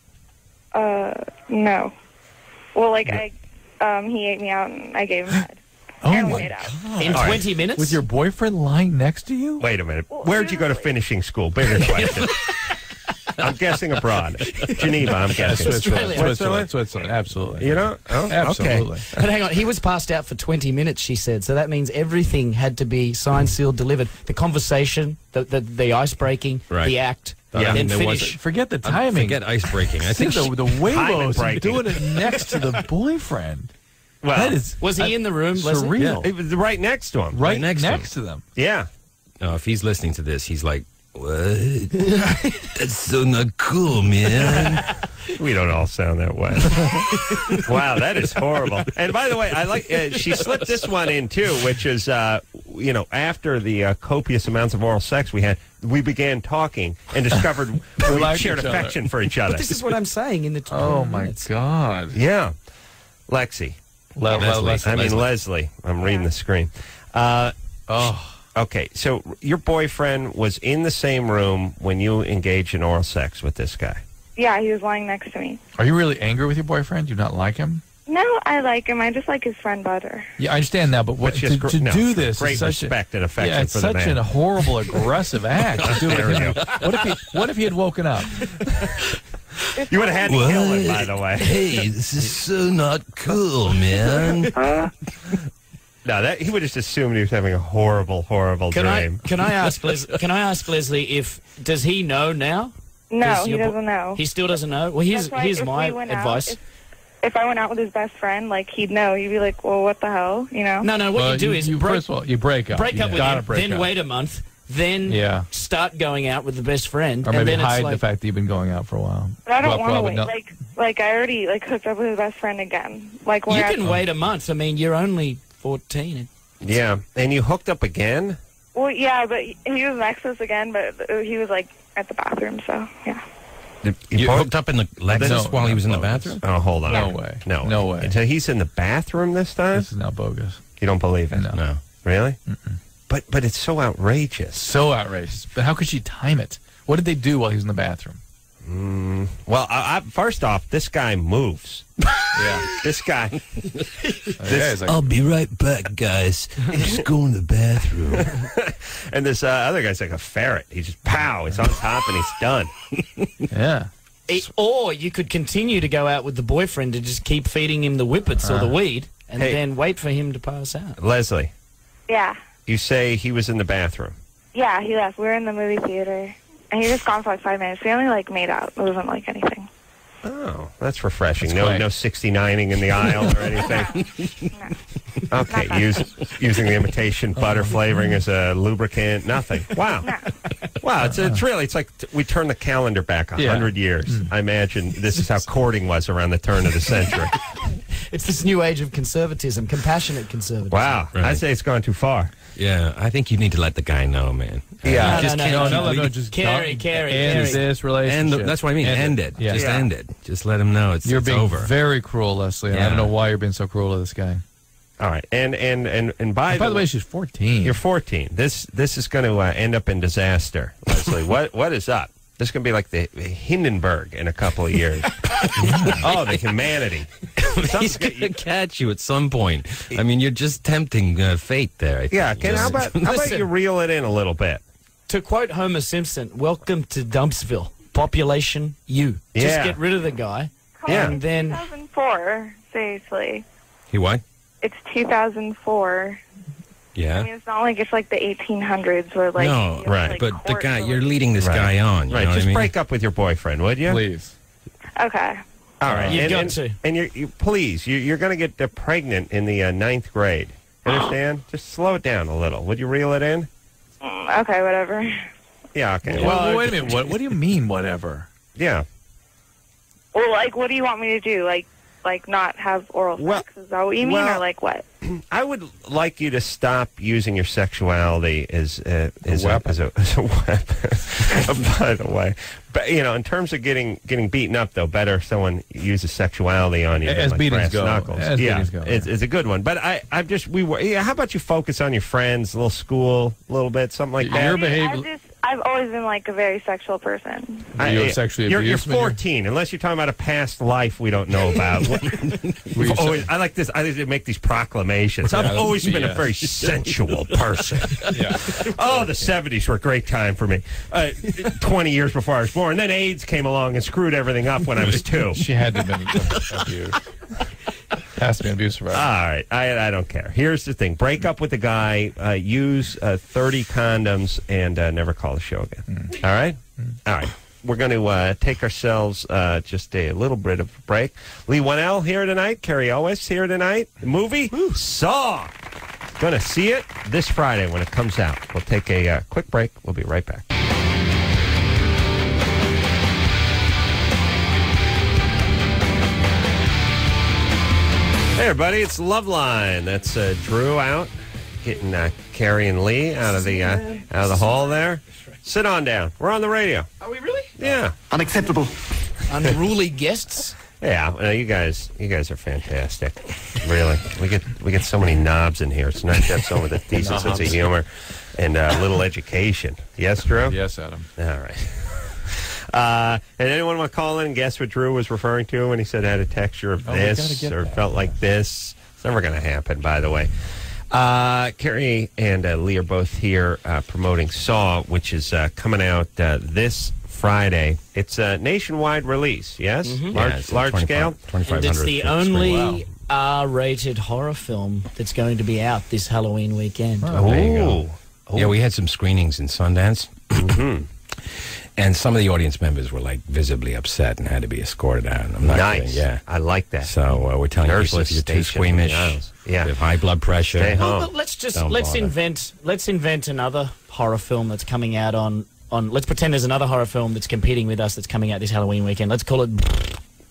Uh, no. Well, like I, um, he ate me out and I gave him head. Oh and my made out. In All right. 20 minutes? With your boyfriend lying next to you? Wait a minute. Well, Where'd you go to seriously. finishing school? Bigger question. I'm guessing abroad. Geneva, I'm guessing. Switzerland, Australia. Switzerland, Switzerland, absolutely. You know? Oh, okay. absolutely. But hang on, he was passed out for 20 minutes, she said. So that means everything had to be signed, sealed, delivered. The conversation, the, the, the ice breaking, Right. the act, Yeah, and then there finish. wasn't- Forget the timing. Forget ice breaking. I think the, the Wemos breaking. doing it next to the boyfriend. Well, that is Was he in the room, Leslie? surreal. it was right next to him. Right, next next, to him. to them. Yeah. No, if he's listening to this, he's like, "What? That's so not cool, man." We don't all sound that way. wow, that is horrible. And by the way, I like uh, she slipped this one in too, which is uh, you know after the uh, copious amounts of oral sex we had, we began talking and discovered we like shared each other. affection for each other. But this is what I'm saying in the 20 Oh my minutes. God. yeah, Lexi. Le- Le- Leslie. I mean Leslie. I'm reading the screen. Uh, Oh, okay, so your boyfriend was in the same room when you engaged in oral sex with this guy. Yeah, he was lying next to me. are you really angry with your boyfriend? Do you not like him? No, I like him. I just like his friend better. Yeah, I understand that, but what, Which to, gr- to no, do this great is such respect a, and affection yeah, it's for the such man. a horrible, aggressive act. To do with There we him. What if he? What if he had woken up? It's You would have had to What? kill him, by the way. hey, this is so not cool, man. No, that he would just assume he was having a horrible, horrible Can I, dream. can I ask Les- Can I ask Leslie if does he know now? No, Does he your doesn't know. He still doesn't know. Well, here's here's if my we went out, advice. if, if I went out with his best friend, like he'd know. He'd be like, "Well, what the hell?" You know? no, no. What Well, you do is you, break, first of all, you break up. break You up with gotta him, break then up. wait a month, then Yeah. start going out with the best friend, or and maybe then hide like, the fact that you've been going out for a while. But I don't Well, want to wait. no- Like, like I already like hooked up with his best friend again. Like when you I, can oh. wait a month. I mean, you're only 14. Yeah, and you hooked up again. Well, yeah, but he, he was next to us again, but he was like at the bathroom. So yeah. You both- hooked up in the Lexus No, while he was in the bathroom? Oh, hold on. No way. No, No way. So he's in the bathroom this time. This is now bogus. You don't believe it? No. No. Really? But but it's so outrageous. So outrageous. But how could she time it? What did they do while he was in the bathroom? Well, I, I, first off, this guy moves. Yeah. This guy. yeah like, I'll be right back, guys. I'm just going to the bathroom. And this uh, other guy's like a ferret. He just pow. He's on top and he's done. yeah. It- or you could continue to go out with the boyfriend and just keep feeding him the whippets or the weed, and Hey. then wait for him to pass out. Leslie, Yeah. you say he was in the bathroom. Yeah, he left. We were in the movie theater, and he just gone for like five minutes. We only like made out. It wasn't like anything. Oh, that's refreshing. That's no, quick. no 69ing in the aisle or anything. okay, use, using the imitation oh, butter flavoring as a lubricant. Nothing. Wow. Wow, it's, it's really, it's like t- we turn the calendar back a Yeah. hundred years. Mm. I imagine this is how courting was around the turn of the century. It's this new age of conservatism, compassionate conservatism. Wow, Right. I'd say it's gone too far. Yeah, I think you need to let the guy know, man. Yeah. No, just no, can't no, keep No, no, no, just Carry, don't- carry, end carry. this End relationship. the, that's what I mean. End, it. Yeah. Just Yeah. end it. Just let him know it's, You're it's being over. very cruel, Leslie. and I don't know why you're being so cruel to this guy. All right, and and and and by, By the way, she's 14. You're 14. This this is going to uh, end up in disaster, Leslie. what what is up? This is going to be like the Hindenburg in a couple of years. oh, the humanity. He's going to catch you at some point. I mean, you're just tempting uh, fate there. I think. yeah, Ken, how about how about you reel it in a little bit? To quote Homer Simpson, "Welcome to Dumpsville. Population you. Just Yeah. get rid of the guy, Yeah. and then 2004. Seriously, He what? it's 2004. I Yeah. mean, it's not like it's like the 1800s where like no, you have to, right, like, But the guy, for, you're leading this Right. guy on. You right, know just what I mean? break up with your boyfriend, would you? Please. Okay. All right, You've and, got and, to. And you're, you please, you, you're going to get uh, pregnant in the uh, ninth grade. Understand? Just slow it down a little. Would you reel it in? Mm, Okay, whatever. Yeah. Okay. Well, Well, wait a minute. What, what do you mean, whatever? Yeah. Well, like, what do you want me to do? Like, like not have oral Well- sex? Is that what you mean, well- or like what? I would like you to stop using your sexuality as uh, as, weapon. A, as, a, as a weapon. By the way, but you know, in terms of getting getting beaten up, though, better if someone uses sexuality on you. than, As like beatings brass go. Knuckles. As yeah, beatings go, It's, yeah. it's a good one. But I, I'm just we were. Yeah, how about you focus on your friends, a little school, a little bit, something like that. Your I've behavior. Just, I've always been like a very sexual person. I- You're sexually you're, you're abused when you're- 14, unless you're talking about a past life we don't know about. I've always- I like this. I like to make these proclamations. I've always been a very sensual person. yeah. Oh, the 70s were a great time for me. Uh, 20 years before I was born. Then AIDS came along and screwed everything up when I was two. She had to have been abused. Has to be an abuse survivor. All right, I, I don't care. Here's the thing: break up with the guy, uh, use uh, 30 condoms, and uh, never call the show again. All right, all right. We're going to uh, take ourselves uh, just a little bit of a break. Leigh Whannell here tonight. Cary Elwes here tonight. The movie Saw. Going to see it this Friday when it comes out. We'll take a uh, quick break. We'll be right back. Hey, everybody, it's Loveline. That's uh, Drew out, getting uh, Cary and Leigh out of the uh, out of the hall there. Sit on down. We're on the radio. Are we really? Yeah, Unacceptable. Unruly guests. yeah. Uh, you guys, you guys are fantastic. Really, we get we get so many knobs in here. It's nice to have someone with a decent sense of humor and uh, a little education. Yes, Drew. Yes, Adam. All right. Uh, and anyone want to call in and guess what Drew was referring to when he said had a texture of Oh, this or that. felt like this? It's never going to happen, by the way. Uh, Cary and uh, Leigh are both here uh, promoting Saw, which is uh, coming out uh, this Friday. It's a nationwide release, yes? Large, Yeah, it's large 25 scale? And it's the screen. only R-rated horror film that's going to be out this Halloween weekend. Oh, there you go. Ooh. Yeah, we had some screenings in Sundance. Mm-hmm. And some of the audience members were like visibly upset and had to be escorted out. I'm not Nice. kidding, yeah. I like that. So uh, we're telling people Nurses if you're too stationed in the squeamish. Yeah. you have high blood pressure, Stay home. Well, let's just Don't let's bother. invent let's invent another horror film that's coming out on on. Let's pretend there's another horror film that's competing with us that's coming out this Halloween weekend. Let's call it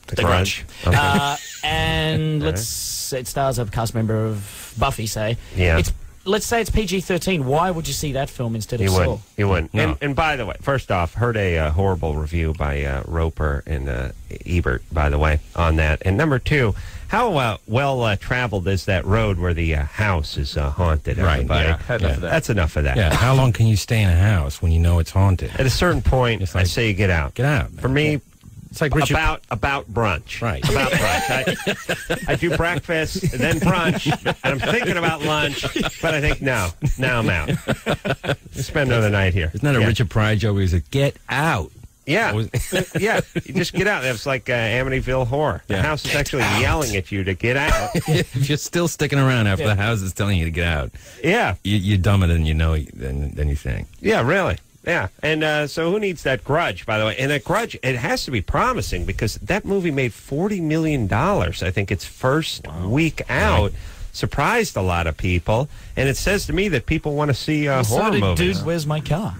The, The Grudge. Okay. uh, and let's it stars a cast member of Buffy. Say Yeah. It's let's say it's PG-13. Why would you see that film instead of You Saw? wouldn't. You wouldn't. No. And, and by the way, first off, heard a uh, horrible review by uh, Roeper and uh, Ebert, by the way, on that. And number two, how uh, well uh, traveled is that road where the uh, house is uh, haunted? Right, Everybody? yeah, had enough of that. That's enough of that. Yeah, how long can you stay in a house when you know it's haunted? At a certain point, It's I say you get out. Get out. For me, It's like Richard. about about brunch. Right. About brunch. I, I do breakfast, and then brunch, and I'm thinking about lunch, but I think no, now I'm out. Spend another night here. Isn't that a yeah. Richard Pryor joke where he said, "Get out"? Yeah, yeah. You just get out. It's like uh, Amityville Horror. The Yeah. house is actually yelling at you to get out. if you're still sticking around after the house is telling you to get out, yeah, you, you're dumber than you know than, than you think. yeah, really. Yeah, and uh, so who needs that grudge, by the way? And that grudge, it has to be promising because that movie made forty million dollars. I think its first week out surprised a lot of people, and it says to me that people want to see uh, So horror did movies. Dude, where's my car?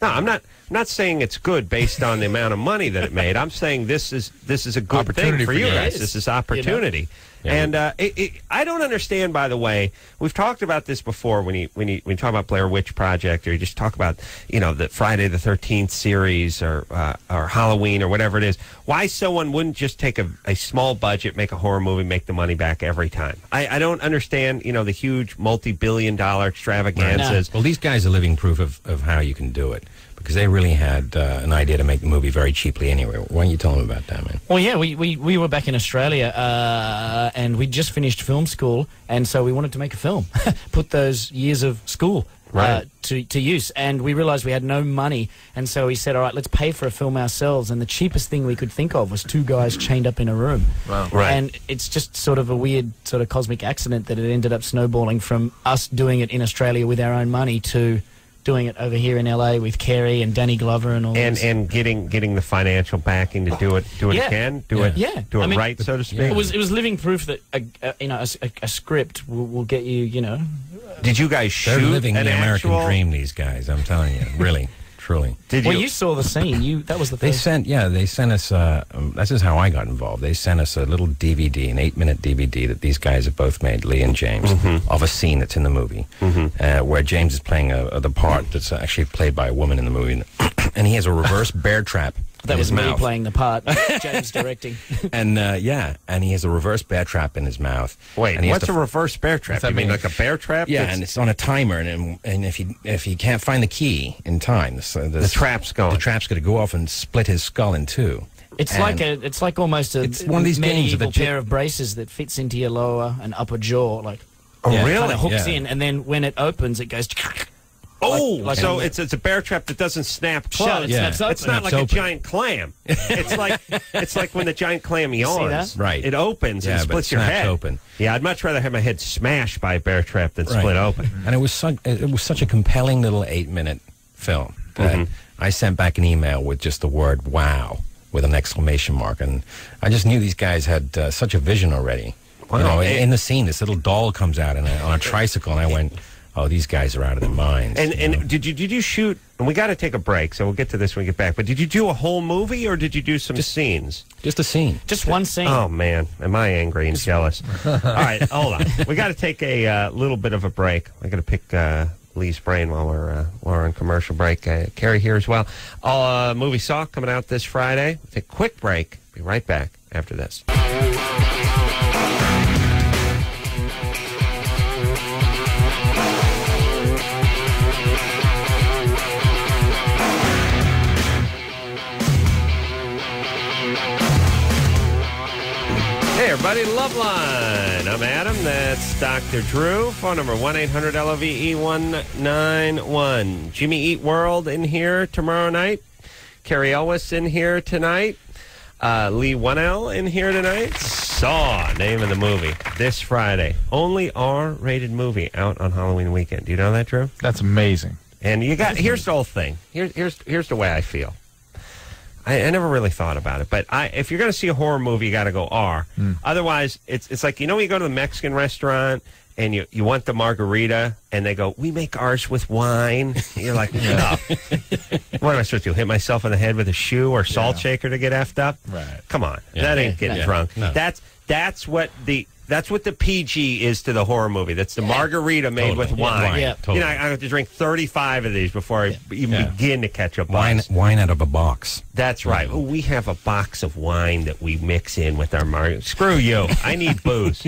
No, I'm not. I'm not saying it's good based on the amount of money that it made. I'm saying this is this is a good Opportunity thing for for you you. guys. This is, is opportunity. Yeah. And uh, it, it, I don't understand. By the way, we've talked about this before when you when you when you talk about Blair Witch Project, or you just talk about you know the Friday the Thirteenth series, or uh, or Halloween, or whatever it is. Why someone wouldn't just take a, a small budget, make a horror movie, make the money back every time? I, I don't understand. You know the huge multi-billion dollar extravaganzas. Well, these guys are living proof of, of how you can do it because they really had uh, an idea to make the movie very cheaply anyway. Why don't you tell them about that, man? Well, yeah, we, we, we were back in Australia uh, and we just finished film school, and so we wanted to make a film, put those years of school uh, Right. to, to use. And we realized we had no money, and so we said, all right, let's pay for a film ourselves. And the cheapest thing we could think of was two guys chained up in a room. Wow. Right. And it's just sort of a weird sort of cosmic accident that it ended up snowballing from us doing it in Australia with our own money to doing it over here in LA with Cary and Danny Glover and all and this. and getting getting the financial backing to do it do it Yeah. again do Yeah. it Yeah. do it I mean, right so to speak It was it was living proof that a, a, you know a, s- a- a script will, will get you you know did you guys shoot? They're living an the American actual dream, these guys. I'm telling you, really, truly. Did well, you? you saw the scene. You that was the They first. sent, yeah, they sent us. Uh, um, this is how I got involved. They sent us a little DVD, an eight-minute DVD that these guys have both made, Leigh and James, Mm-hmm. of a scene that's in the movie, uh, where James is playing a, a, the part that's actually played by a woman in the movie, and he has a reverse bear trap. That was his me mouth. playing the part. James directing. and uh, yeah, and he has a reverse bear trap in his mouth. Wait, and what's a reverse bear trap? What's that You mean mean? like a bear trap? Yeah, that's- and it's on a timer, and and if he if he can't find the key in time, the, The trap's going. The trap's going to go off and split his skull in two. It's And- like a. It's like almost a It's one of these games medieval that the- pair of braces that fits into your lower and upper jaw. Like oh, Yeah. really? kind of hooks Yeah. in, and then when it opens, it goes. Oh, like so it's it's a bear trap that doesn't snap Shut, it Yeah. It's not like a giant clam. It's like it's like when the giant clam yawns. Right. It opens Yeah, and splits it your head open. Yeah, I'd much rather have my head smashed by a bear trap than Right. split open. And it was such it was such a compelling little eight minute film that Mm-hmm. I sent back an email with just the word "wow" with an exclamation mark, and I just knew these guys had uh, such a vision already. Wow. You know, in, in the scene, this little doll comes out a, on a tricycle, and I went, "Oh, these guys are out of their minds." And you know? and did you did you shoot? And we got to take a break, so we'll get to this when we get back. But did you do a whole movie or did you do some scenes? just a scene. Just one scene. Oh man, am I angry and jealous? All right, hold on. We got to take a uh, little bit of a break. I got to pick uh, Leigh's brain while we're uh, while we're on commercial break. Uh, Cary here as well. Uh, movie Saw coming out this Friday. Take a quick break. Be right back after this. Everybody, Loveline. I'm Adam. That's Dr. Drew. Phone number 1 800 LOVE 191. Jimmy Eat World in here tomorrow night. Cary Elwes in here tonight. Uh, Leigh Whannell in here tonight. Saw, name of the movie, this Friday. Only R-rated movie out on Halloween weekend. Do you know that, Drew? That's amazing. And you got here's the whole thing. Here's here's here's the way I feel. I, I never really thought about it, but I if you're going to see a horror movie, you got to go R. Hmm. Otherwise, it's it's like you know when you go to the Mexican restaurant and you you want the margarita and they go, "We make ours with wine." You're like, "No." what am I supposed to do? Hit myself in the head with a shoe or salt shaker to get effed up? Right. Come on, that ain't getting Yeah. drunk. No. That's that's what the that's what the PG is to the horror movie. That's the margarita made Totally. with Yeah, wine. wine, Yeah. You know, I I have to drink 35 of these before I even Yeah. begin to catch a buzz. Wine, wine out of a box. That's right. Oh, we have a box of wine that we mix in with our margarita. Screw you. I need booze.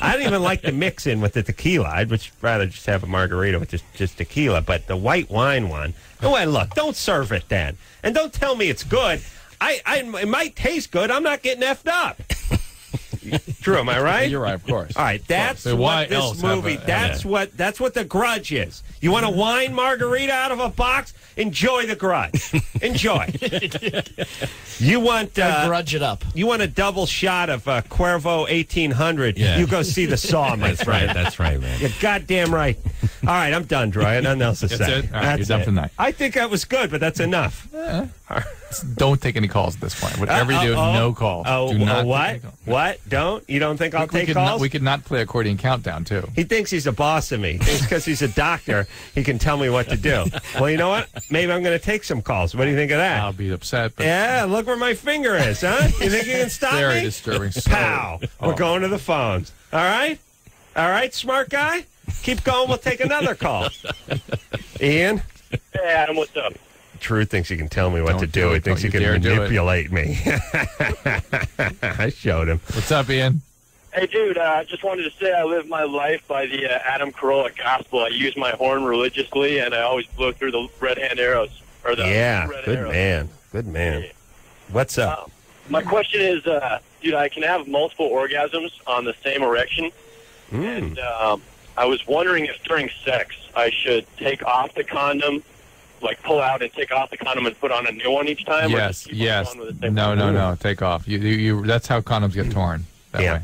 I don't even like to mix in with the tequila. I'd much rather just have a margarita with just, just tequila. But the white wine one, oh, and look, don't serve it then. And don't tell me it's good. I, I, it might taste good. I'm not getting effed up. Drew, am I right? You're right, of course. All right, that's So what this movie. a- that's what. That's what the grudge is. You want a wine margarita out of a box? Enjoy the grudge. Enjoy. you want uh, grudge it up. you want a double shot of uh, Cuervo 1800? Yeah. You go see the Saw, my That's right. That's right, man. You're goddamn right. All right, I'm done, Troy. Nothing else to say. That's it? All right, you're done it. for tonight. I think that was good, but that's enough. Don't take any calls at this point. Whatever you do, Uh, no calls. Oh, do not oh, what? any calls. What? Don't? You don't think I'll We, we take could calls? not, we could not play accordion countdown too. He thinks he's a boss of me. It's because he's a doctor. He can tell me what to do. Well, you know what? Maybe I'm going to take some calls. What do you think of that? I'll be upset. But Yeah, look where my finger is, huh? You think you can stop Very me? disturbing. So- Pow! Oh. We're going to the phones. All right? All right, smart guy? Keep going. We'll take another call. Ian? Hey, Adam, what's up? Drew thinks he can tell me what Don't to do do. it. He thinks he Don't you can dare do it. manipulate me. I showed him. What's up, Ian? Hey, dude, uh, I just wanted to say I live my life by the uh, Adam Carolla gospel. I use my horn religiously, and I always blow through the red hand arrows. Or the Yeah, good arrows. man. Good man. What's up? Um, my question is, uh, dude, I can have multiple orgasms on the same erection, Hmm. and um, I was wondering if during sex I should take off the condom, like pull out and take off the condom and put on a new one each time. or yes, on yes. with the No, one? no, no. Take off. You, you, you, that's how condoms get torn. That Yeah. way.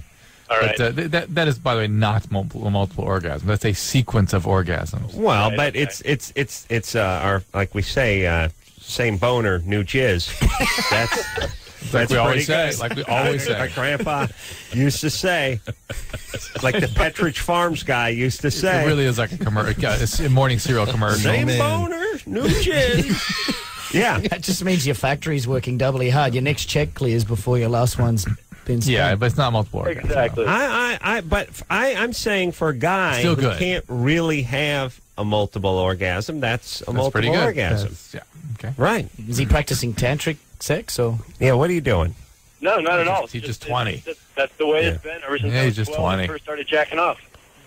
All right. But uh, th- that, that is, by the way, not multiple, multiple orgasms. That's a sequence of orgasms. Well, Right, but okay. it's it's it's it's uh, our like we say, uh, same boner, new jizz. That's That's we always pretty say, good. like we always say. My grandpa used to say, like the Pepperidge Farms guy used to say. It really is like a commercial. It's a morning cereal commercial. Same boner, new gin. yeah. That just means your factory's working doubly hard. Your next check clears before your last one's been spent. Yeah, but it's not multiple orgasms. Exactly. I, I, I, but I, I'm saying for a guy Still who can't really have a multiple orgasm, that's a That's multiple pretty good. orgasm. That's- yeah. Okay. Right. Is he practicing tantric sex So Yeah. What are you doing? No, not at all. He's just It's 20. it's just- that's the way it's been ever since Yeah, I he's just 12 20. first started jacking off.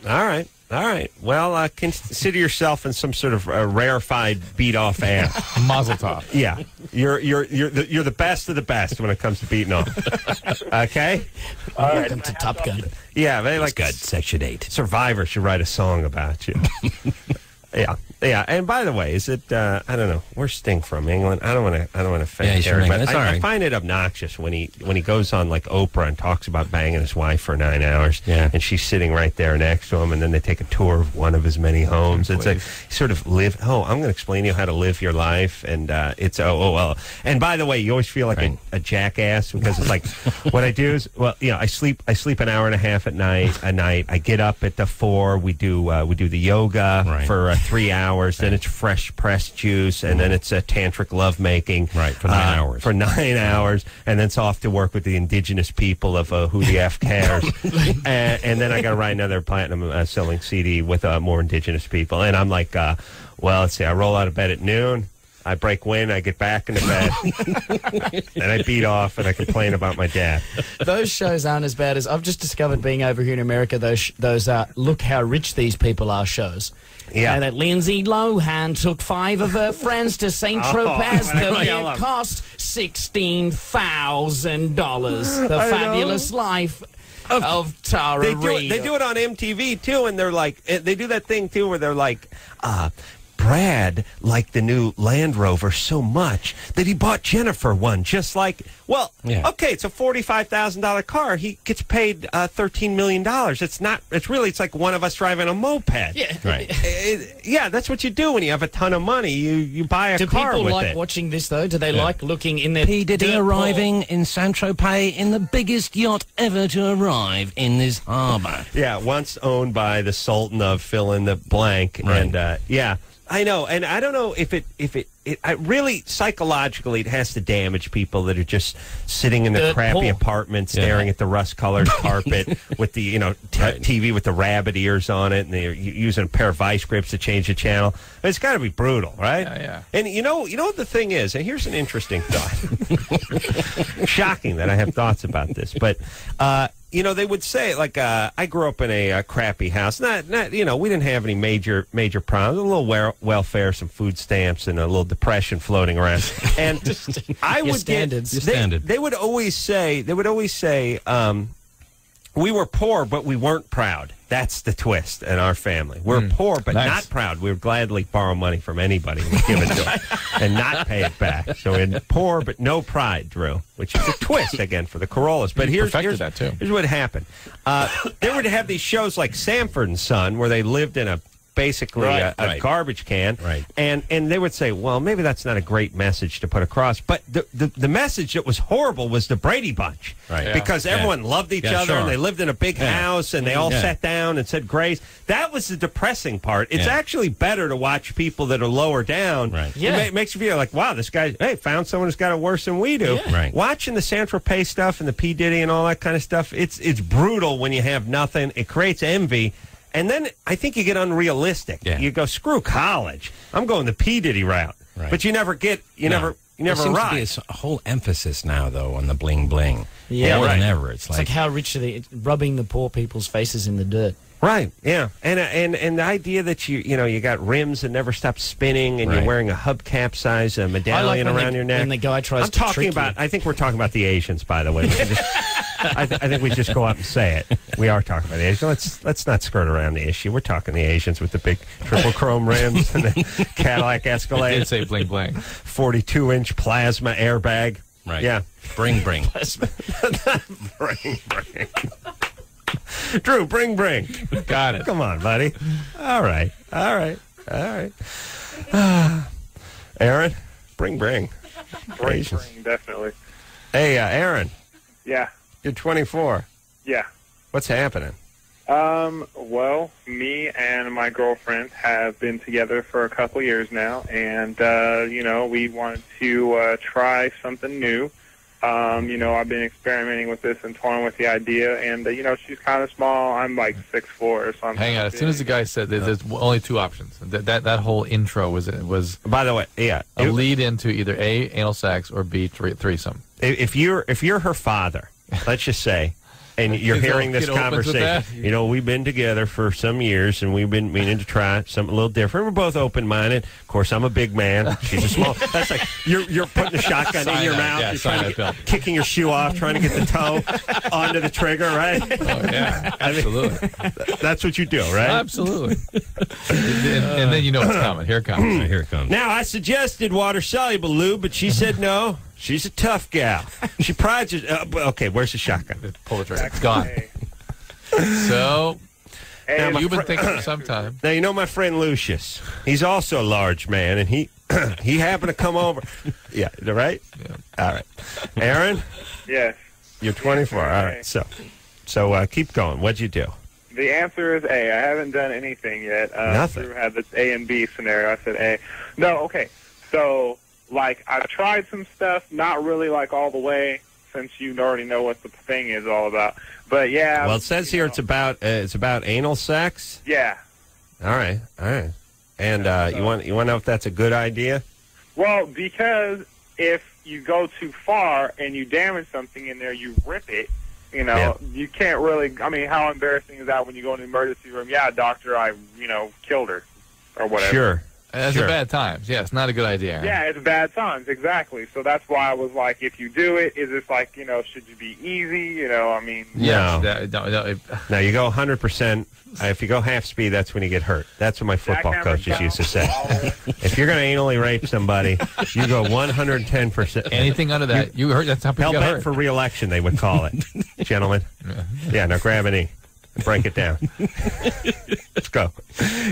All right. All right. Well, uh, consider yourself in some sort of uh, rarefied, beat off ass. Mazel tov. yeah. You're you're you're the, you're the best of the best when it comes to beating off. okay. Welcome to Top Gun. Yeah. They like good. Section 8. Survivor should write a song about you. yeah, yeah. And by the way, is it? Uh, I don't know. Where's Sting from? England? I don't want to. I don't want to offend Yeah, from but I, all I find it obnoxious when he when he goes on like Oprah and talks about banging his wife for nine hours. Yeah. and she's sitting right there next to him, and then they take a tour of one of his many homes. It's like sort of live. Oh, I'm going to explain to you how to live your life, and uh, it's oh oh well. And by the way, you always feel like Right. a, a jackass because it's like what I do is well, you know, I sleep I sleep an hour and a half at night. A night, I get up at the four. We do uh, we do the yoga Right. for uh, three hours. Then it's fresh pressed juice, and then it's uh, tantric lovemaking. Right, for nine uh, hours. For nine hours, and then it's off to work with the indigenous people of uh, who the f cares. and, and then I got to write another platinum uh, selling CD with uh, more indigenous people. And I'm like, uh, well, let's see. I roll out of bed at noon. I break wind. I get back into bed, and I beat off, and I complain about my dad. Those shows aren't as bad as I've just discovered being over here in America. Those those uh, look how rich these people are shows. Yeah. That Lindsay Lohan took five of her friends to Saint Oh, Tropez. I The know, love- cost sixteen thousand dollars. The I know. fabulous life of Tara They do, it, Reid. they do it on MTV too, and they're like, eh, they do that thing too, where they're like, uh, Brad liked the new Land Rover so much that he bought Jennifer one, just like, well, Yeah. okay, it's a forty-five thousand dollar car. He gets paid uh, thirteen million dollars. It's not. It's really. It's like one of us driving a moped. Yeah. Right. Eh, yeah, that's what you do when you have a ton of money. You you buy a Do car Do people with like it. watching this though? Do they like looking in their P. Diddy dirt poor- arriving in Saint Tropez in the biggest yacht ever to arrive in this harbour. Yeah, once owned by the Sultan of fill in the blank, Right. and uh, yeah, I know, and I don't know if it if it. It, I really psychologically, it has to damage people that are just sitting in their Dirt crappy poor. apartment, staring at the rust-colored carpet with the you know t- TV with the rabbit ears on it, and they're using a pair of vice grips to change the channel. It's got to be brutal, right? Yeah, yeah. And you know, you know what the thing is, and here's an interesting thought. Shocking that I have thoughts about this, but uh, you know, they would say like uh, I grew up in a uh, crappy house. Not, not you know, we didn't have any major major problems. A little wel- welfare, some food stamps, and a little depression floating around. And I would standards. get Your they, standard. they would always say they would always say. Um, we were poor, but we weren't proud. That's the twist in our family. We're poor, but Nice. not proud. We would gladly borrow money from anybody and give it to them and not pay it back. So we're poor, but no pride, Drew, which is a twist again for the Carollas. But here's, here's, here's what happened. Uh, they would have these shows like Sanford and Son, where they lived in a basically Right, a, a right. garbage can, Right. and and they would say, well, maybe that's not a great message to put across. But the the, the message that was horrible was the Brady Bunch, Right. Yeah. Because Yeah. everyone loved each Yeah, other, and they lived in a big Yeah. house, and they all Yeah. sat down and said grace. That was the depressing part. It's Yeah. actually better to watch people that are lower down. Right. Yeah. It, ma- makes you feel like, wow, this guy, hey, found someone who's got it worse than we do. Yeah. Right. Watching the San Tropez stuff and the P Diddy and all that kind of stuff, it's it's brutal when you have nothing. It creates envy. And then I think you get unrealistic. Yeah. You go, screw college. I'm going the P Diddy route. Right. But you never get, you No. never, you never there seems to be a arrive. s- a whole emphasis now, though, on the bling bling. Yeah, More right. than ever. It's It's like, like how rich are they? It's rubbing the poor people's faces in the dirt. Right. Yeah. And uh, and and the idea that you you know you got rims that never stop spinning and you're wearing a hubcap size uh, medallion when around the- your neck. And the guy tries I'm to talking trick about. you. I think we're talking about the Asians, by the way. Just- I, th- I think we just go out and say it. We are talking about the Asians. Let's let's not skirt around the issue. We're talking the Asians with the big triple chrome rims and the Cadillac I Escalade, did say bling bling. 42 inch plasma airbag. right. Yeah. Bring, bring. Bring, bring. Drew, bring, bring. Got it. Come on, buddy. All right. All right. All right. Ah. Aaron, bring, bring. Bring, bring, definitely. Hey, uh, Aaron, Yeah, you're 24. yeah. What's happening? Um, well, me and my girlfriend have been together for a couple years now, and uh, you know, we wanted to uh, try something new. Um, you know, I've been experimenting with this and toying with the idea, and uh, you know, she's kind of small. I'm like six four, so I'm. Hang on. As soon as the guy said there's, there's only two options. That, that that whole intro was it was. By the way, yeah, a it- lead into either a anal sex or b thre- threesome. If if you're if you're her father, let's just say, and you're hearing this conversation, you know, we've been together for some years, and we've been meaning to try something a little different. We're both open minded. Of course, I'm a big man. She's a small. That's like you're you're putting a shotgun in your mouth. yeah, you're trying to get, kicking your shoe off, trying to get the toe onto the trigger, right? Oh yeah, absolutely. that's what you do, right? Absolutely. and, and then you know it's coming. Here it comes. Here it comes. Now, I suggested water soluble lube, but she said no. She's a tough gal. She prides herself. Uh, okay, where's the shotgun? Pull the trigger. It's gone. So Now, you've been thinking for some time. Now you know my friend Lucius. He's also a large man, and he he happened to come over. Yeah, right. Yeah. All right, Aaron, Yes. you're 24. All right, so so uh, keep going. What'd you do? The answer is A. I haven't done anything yet. Uh, Nothing. Drew had this A and B scenario. I said A. No, okay. So, like, I've tried some stuff, not really like all the way, since you already know what the thing is all about. But yeah, Well, it says here it's about uh, it's about anal sex. yeah. All right, all right. And uh, you want you want to know if that's a good idea? Well, because if you go too far and you damage something in there, you rip it. You know, Yeah. you can't really. I mean, how embarrassing is that when you go in the emergency room? Yeah, doctor, I you know killed her, or whatever. Sure. That's Sure. a bad times. Yeah, it's not a good idea. Aaron. Yeah, it's bad times, exactly. So that's why I was like, if you do it, is it like, you know, should you be easy? You know, I mean, Yeah. No. that- no, no, it- Now you go 100. percent uh, If you go half speed, that's when you get hurt. That's what my football Jackhammer coaches style. used to say. if you're going to anally rape somebody, you go 110 percent. anything under that, you heard that's how people Hell get bent hurt. for re-election, they would call it, gentlemen. Yeah, now grab an E. and Break it down. Let's go.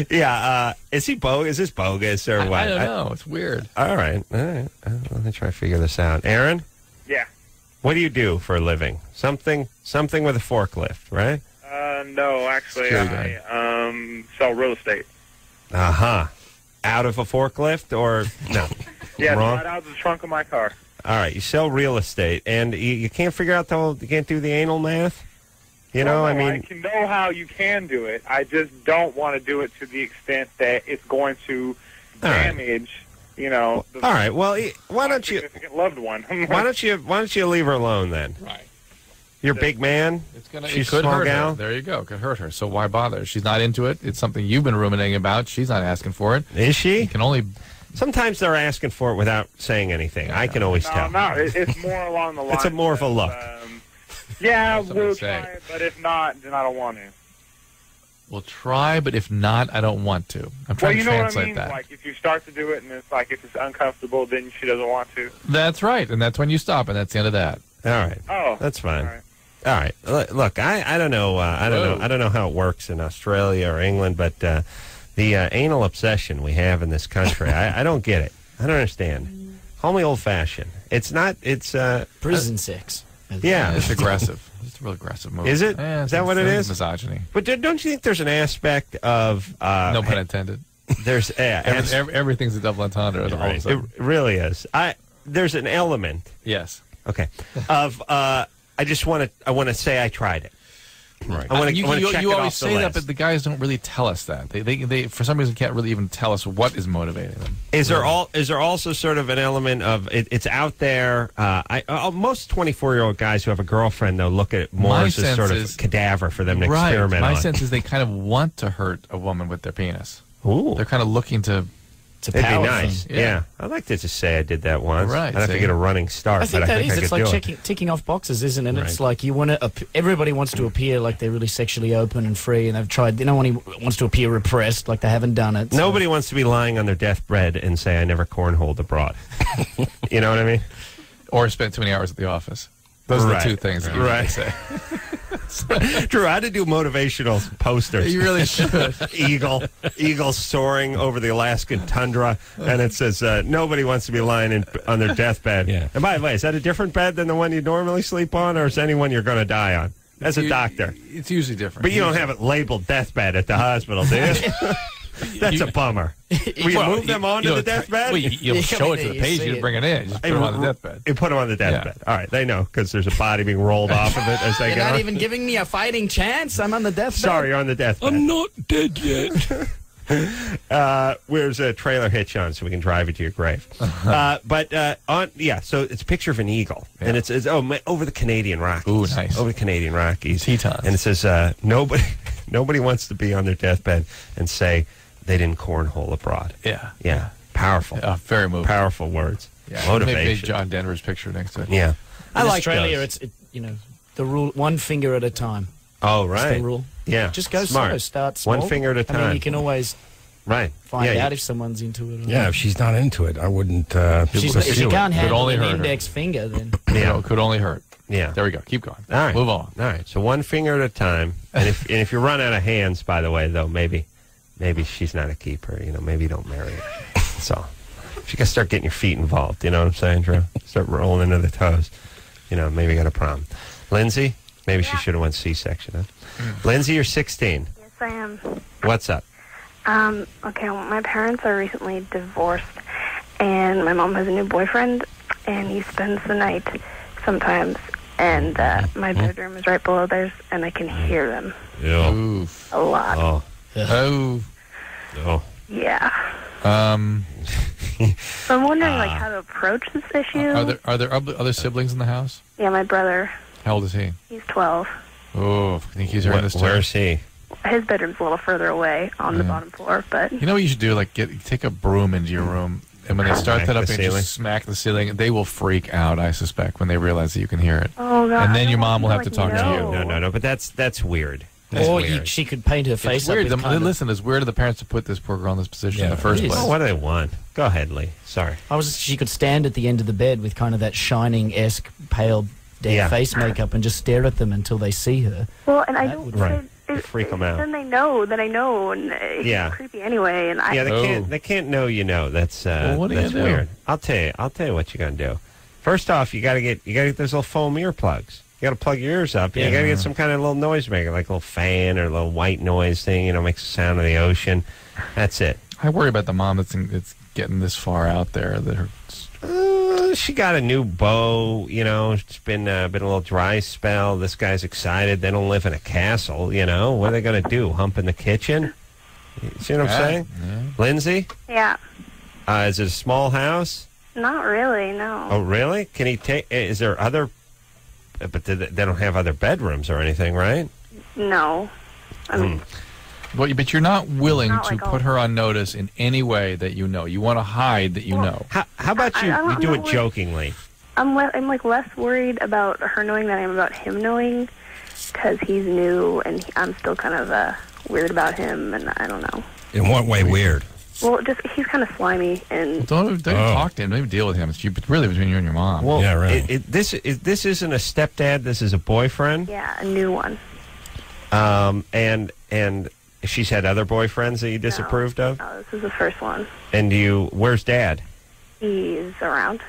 Yeah, uh, is he bogus? Is this bogus or I, what? I don't know. It's weird. all right, all right. Uh, let me try to figure this out. Aaron, yeah. what do you do for a living? Something, something with a forklift, right? Uh, no, actually, Security I um, sell real estate. Uh huh. Out of a forklift or no? Yeah, Wrong. right out of the trunk of my car. All right, you sell real estate, and you, you can't figure out the whole. You can't do the anal math. You know, Well, I mean, I can know how you can do it. I just don't want to do it to the extent that it's going to All right. damage, you know, the all right. Well, why don't you? loved one. Why don't you? Why don't you leave her alone then? Right. You're a big man. It's gonna. She's it could small hurt gal. her. There you go. Could hurt her. So why bother? She's not into it. It's something you've been ruminating about. She's not asking for it. Is she? You can only. Sometimes they're asking for it without saying anything. I can always No, tell. no, it, it's more along the lines. It's a more of a look. Um, yeah, That's what I we'll would try but if not, then I don't want to. We'll try, but if not, I don't want to. I'm Well, trying you to know what I translate mean. that. Like if you start to do it, and it's like if it's uncomfortable, then she doesn't want to. That's right, and that's when you stop, and that's the end of that. All right. Oh, That's fine. all right. All right. Look, look, I, I don't know. Uh, I don't Whoa. know. I don't know how it works in Australia or England, but uh, the uh, anal obsession we have in this country, I, I don't get it. I don't understand. Call me old fashioned. It's not. It's uh, Prison sex. Yeah. It's aggressive. It's a real aggressive movie. Is it? Yeah, Is that what it it's? Misogyny. But do- don't you think there's an aspect of uh, No pun intended. There's yeah, Every, as- every- everything's a double entendre. all of a Right. It really is. I there's an element. Yes. Okay. Of uh, I just want to. I want to say I tried it. Right. I want to. you, I you, check you it always off say that, but the guys don't really tell us that. They, they, they, for some reason, can't really even tell us what is motivating them. Is there all? Is there also sort of an element of it, it's out there? Uh, I uh, most twenty four year old guys who have a girlfriend though look at it more My as a sense sort of is- cadaver for them to right. experiment My on. sense is they kind of want to hurt a woman with their penis. Ooh, They're kind of looking to. It's a it'd be nice. thing. Yeah. Yeah. I'd like to just say I did that once. Right, I'd have to get a running start, I think but that I think is. I It's like do it. ticking off boxes, isn't it? It's like you want to. Everybody wants to appear like they're really sexually open and free, and they've tried. No one wants to appear repressed, like they haven't done it. so- Nobody wants to be lying on their deathbed and say I never cornholed abroad. you know what I mean? Or spent too many hours at the office. Those are the two things that you Right. right. say. Drew, how to do motivational posters? You really should. eagle, eagle soaring over the Alaskan tundra, and it says uh, nobody wants to be lying in, on their deathbed. Yeah. And by the way, is that a different bed than the one you normally sleep on, or is anyone you're going to die on? As a You- doctor, It's usually different. but you don't have it labeled deathbed at the hospital, do you? That's a bummer. We Well, move them you- onto the know, deathbed? Well, you, you'll show I it to the you patient. You bring it in. Just put them on the deathbed. You put them on the deathbed. All right, they know because there's a body being rolled off of it as they go. You're go. not even giving me a fighting chance. I'm on the deathbed. Sorry, you're on the deathbed. I'm not dead yet. uh, where's a trailer hitch on so we can drive it to your grave? uh, but uh, on yeah, so it's a picture of an eagle, and it's, it's oh ma- over the Canadian Rockies. Ooh, nice. Over the Canadian Rockies, Tetons. and it says uh, nobody nobody wants to be on their deathbed and say they didn't cornhole abroad. Yeah. Yeah, powerful, Uh, very moving. powerful words. Yeah. Maybe- Maybe John Denver's picture next to it. Yeah, I In like Australia, those. it's it, you know the rule one finger at a time. oh That's right, the rule. Yeah, Just go smart. slow. Start small. One finger at a I time. I mean, you can always right. find yeah, out you- if someone's into it. Or Yeah, not. if she's not into it, I wouldn't. Uh, She's, if you it. can't handle only an hurt her. index finger, then Yeah. It could only hurt. yeah. There we go. Keep going. All right. Move on. All right. So one finger at a time. And if and if you run out of hands, by the way, though, maybe maybe she's not a keeper. You know, maybe you don't marry her. So if you gotta start getting your feet involved, you know what I'm saying, Drew? Start rolling into the toes. You know, maybe you got a problem. Lindsay, maybe she should have went C-section. Huh? Lindsay, you're 16. Yes, I am. What's up? Um, okay, well, my parents are recently divorced, and my mom has a new boyfriend, and he spends the night sometimes. And uh, my bedroom is right below theirs, and I can hear them Yeah. Oof. a lot. Oh. Oh. Oh. Yeah. Um, So I'm wondering, like, how to approach this issue. are there are there other other siblings in the house? yeah, my brother, How old is he? he's 12. Oh, I think he's hearing Wh- this too. where's he? His bedroom's a little further away on the bottom floor, but You know what you should do? Like get take a broom into your room, and when they start Smack that up the and ceiling? just smack the ceiling, they will freak out. I suspect when they realize that you can hear it. oh god. And then I your don't mom will feel have to like talk to you. no. No, no, no. But that's that's weird. That's or you, she could paint her face It's weird. with The, kind of- listen, it's weird of the parents to put this poor girl in this position in the first place. Oh, what do they want? Go ahead, Leigh. Sorry. I was. She could stand at the end of the bed with kind of that shining esque pale dead Yeah. face makeup and just stare at them until they see her. Well, and I That don't. would- Right. It, You it, freak 'em out. Then they know that I know, and it's Yeah. creepy anyway. And I. Yeah, they Oh. can't. They can't know you know. That's uh, Well, what do you that's do? weird. I'll tell you. I'll tell you what you're gonna do. First off, you got to get you got to get those little foam ear plugs. You got to plug your ears up. and You got to get some kind of little noise maker, like a little fan or a little white noise thing. You know, makes the sound of the ocean. That's it. I worry about the mom that's, in, that's getting this far out there. That her, Uh, she got a new beau. You know, it's been uh, been a little dry spell. This guy's excited. They don't live in a castle. You know, what are they gonna do? Hump in the kitchen? You see what I'm Yeah, saying, yeah. Lindsay? Yeah. Uh, is it a small house? Not really. No. Oh, really? Can he take? Is there other? But they, they don't have other bedrooms or anything, right? No. I mean, Hmm. But, but you're not willing Not to like put her on notice in any way that you know. You want to hide that you know. How, how about I- you? I don't you do it what- jokingly. I'm le- I'm like less worried about her knowing than I am about him knowing, because he's new and he, I'm still kind of uh, weird about him, and I don't know. In what way weird? Well, just he's kind of slimy, and Don't, don't Oh. talk to him. Don't even deal with him. It's you- really between you and your mom. Well, Yeah, right. It, it, this is this isn't a stepdad. This is a boyfriend. yeah, a new one. Um, and and she's had other boyfriends that you disapproved of. Oh, this is the first one. And you, where's dad? He's around.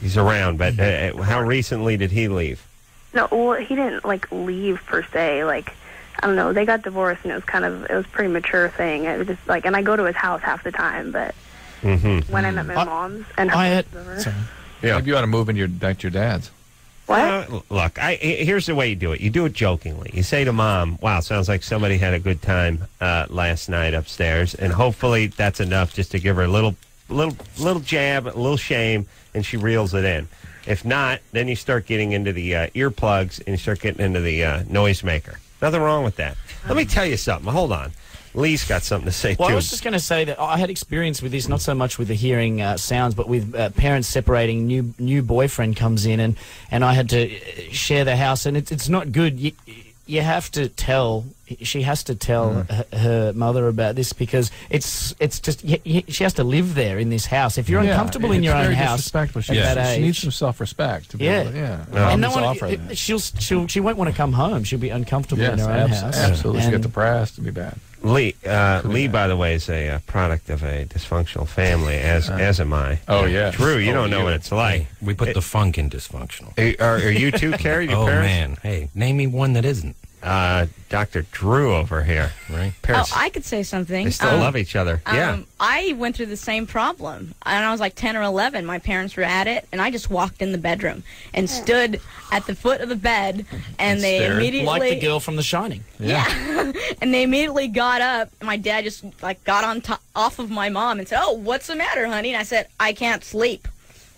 He's around, but uh, how recently did he leave? No, well, he didn't like leave per se. Like, I don't know. They got divorced, and it was kind of it was a pretty mature thing. It was just like, and I go to his house half the time, but Mm-hmm. when I'm at my I- mom's and her I had. mom's over- Sorry. Yeah. Maybe you ought to move in your back to your dad's. What? Uh, look, I, here's the way you do it. You do it jokingly. You say to mom, "Wow, sounds like somebody had a good time uh, last night upstairs," and hopefully that's enough just to give her a little, little, little jab, a little shame, and she reels it in. If not, then you start getting into the uh, earplugs and you start getting into the uh, noisemaker. Nothing wrong with that. Let me tell you something. Hold on. Leigh's got something to say Well, too. I was just going to say that I had experience with this, not so much with the hearing uh, sounds, but with uh, parents separating. New new boyfriend comes in, and, and I had to uh, share the house, and it's it's not good. You, you have to tell. She has to tell mm. her, her mother about this because it's it's just she has to live there in this house. If you're Yeah, uncomfortable in your own house She, that she needs some self-respect. To be yeah, able to- yeah. and no one, she'll she'll she won't want to come home. She'll be uncomfortable Yes, in her own abs- house. absolutely. She'll get And- depressed. It'll be bad. Leigh, uh, Leigh, by the way, is a uh, product of a dysfunctional family, as as am I. Oh, yeah. Drew, you Oh, don't know you- what it's like. We put the funk in dysfunctional. Are, are you too, Cary? Your oh parents? man, hey, name me one that isn't. Uh, Dr. Drew over here, right? Parents, Oh, I could say something. they still Um, love each other. yeah. Um, I went through the same problem. And I was like 10 or 11. My parents were at it, and I just walked in the bedroom and stood at the foot of the bed, and they Stared. immediately like the girl from The Shining. Yeah. and they immediately got up. My dad just like got on top off of my mom and said, "Oh, what's the matter, honey?" And I said, "I can't sleep."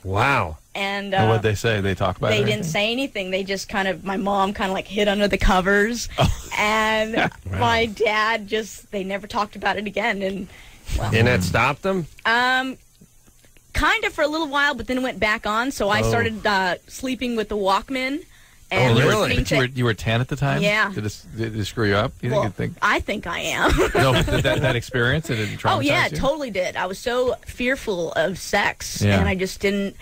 Wow. And Well, uh, what'd they say? They talk about they it? didn't say anything. They just kind of my mom kind of like hid under the covers, and my dad just they never talked about it again. And well, And that stopped them? um, kind of for a little while, but then it went back on. So I Oh. started uh, sleeping with the Walkman. Oh, And really? But you were, you were 10 at the time? Yeah. Did it, did it screw you up? You well, think, think I think I am. No, did that, that experience, did it traumatize Oh yeah, it you? totally did. I was so fearful of sex, Yeah. and I just didn't.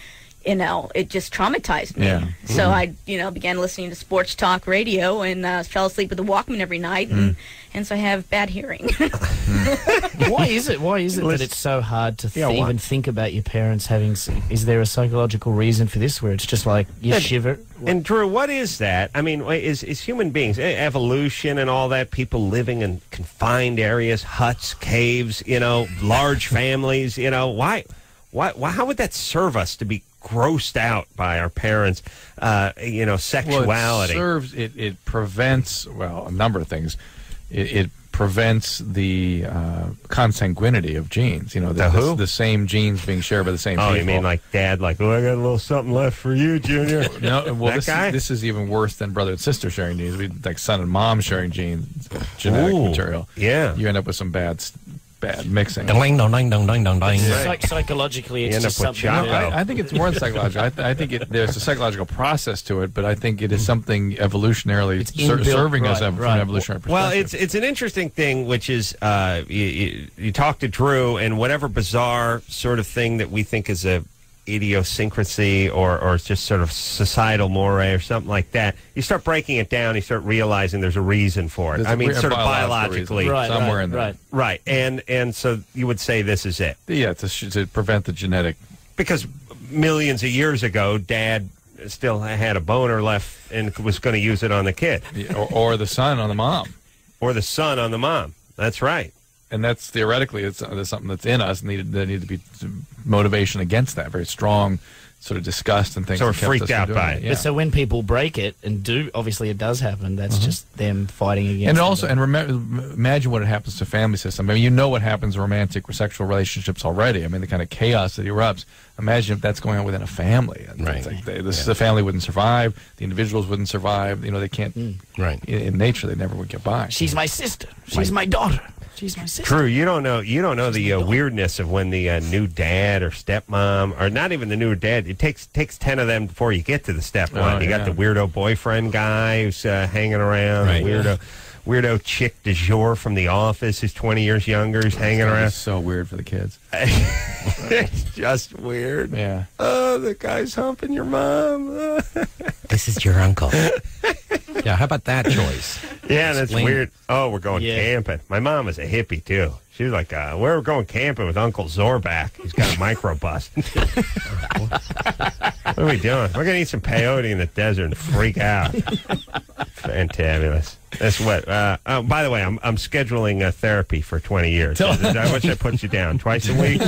You know, it just traumatized me. Yeah. So Mhm. I, you know, began listening to sports talk radio and uh, fell asleep with the Walkman every night, and Mm. and so I have bad hearing. why is it? Why is it that it's so hard to th- why? even think about your parents having? Is there a psychological reason for this, where it's just like you Yeah, shiver? And Drew, what is that? I mean, is is human beings evolution and all that? People living in confined areas, huts, caves, you know, large families. You know, why, why, why? How would that serve us to be grossed out by our parents? Uh, you know, Well, sexuality. it serves, it, it prevents, well, a number of things. It, it prevents the uh, consanguinity of genes. You know, The who? the same genes being shared by the same oh, people. you mean like dad? Like, oh, I got a little something left for you, Junior. No, well, this, guy. Is, this is even worse than brother and sister sharing genes. We like son and mom sharing genes, genetic Ooh, material. yeah. you end up with some bad, bad mixing. Ding dong ding dong ding dong ding. Psych- psychologically, it's just something. Jacko. that- I, I think it's more than psychological. I, th- I think it, there's a psychological process to it, but I think it is something evolutionarily It's ser- inbuilt, serving us right, ev- from right. an evolutionary perspective. Well, it's it's an interesting thing, which is uh, you, you, you talk to Drew, and whatever bizarre sort of thing that we think is a idiosyncrasy or or it's just sort of societal mores or something like that, you start breaking it down. You start realizing there's a reason for it. There's I a mean, re- sort of biologically, Right, somewhere right, in there. right. right? And and so you would say this is it yeah, to, sh- to prevent the genetic. because millions of years ago, Dad still had a boner left and was going to use it on the kid Or, or the son on the mom, or the son on the mom. That's right. And that's theoretically it's there's something that's in us needed there need to be motivation against that very strong sort of disgust and things. So we're freaked out by it. Yeah. But so when people break it and do, obviously it does happen. That's just them fighting against. Mm-hmm. And also, and remember, imagine what it happens to family system. I mean, you know what happens in romantic or sexual relationships already. I mean, the kind of chaos that erupts. Imagine if that's going on within a family. It's Right. like they, this, The family wouldn't survive. The individuals wouldn't survive. You know, they can't. Right. In, in nature, they never would get by. she's my sister. She's my daughter. She's my sister. Drew, you don't know you don't know the uh, weirdness of when the uh, new dad or stepmom or not even the new dad. It takes takes ten of them before you get to the stepmom. Oh, you got the weirdo boyfriend guy who's uh, hanging around. Right. The weirdo weirdo chick de jour from the office who's twenty years younger who's hanging around. so weird for the kids. it's just weird. Yeah. Oh, the guy's humping your mom. This is your uncle. yeah, how about that choice? yeah, that's Explain. weird. Oh, we're going Yeah. camping. My mom is a hippie too. She was like, uh, "We're going camping with Uncle Zorback. He's got a microbus." what are we doing? We're gonna eat some peyote in the desert and freak out. Fantabulous. That's what. Uh, oh, by the way, I'm I'm scheduling uh, therapy for 20 years. I wish I put you down twice a week.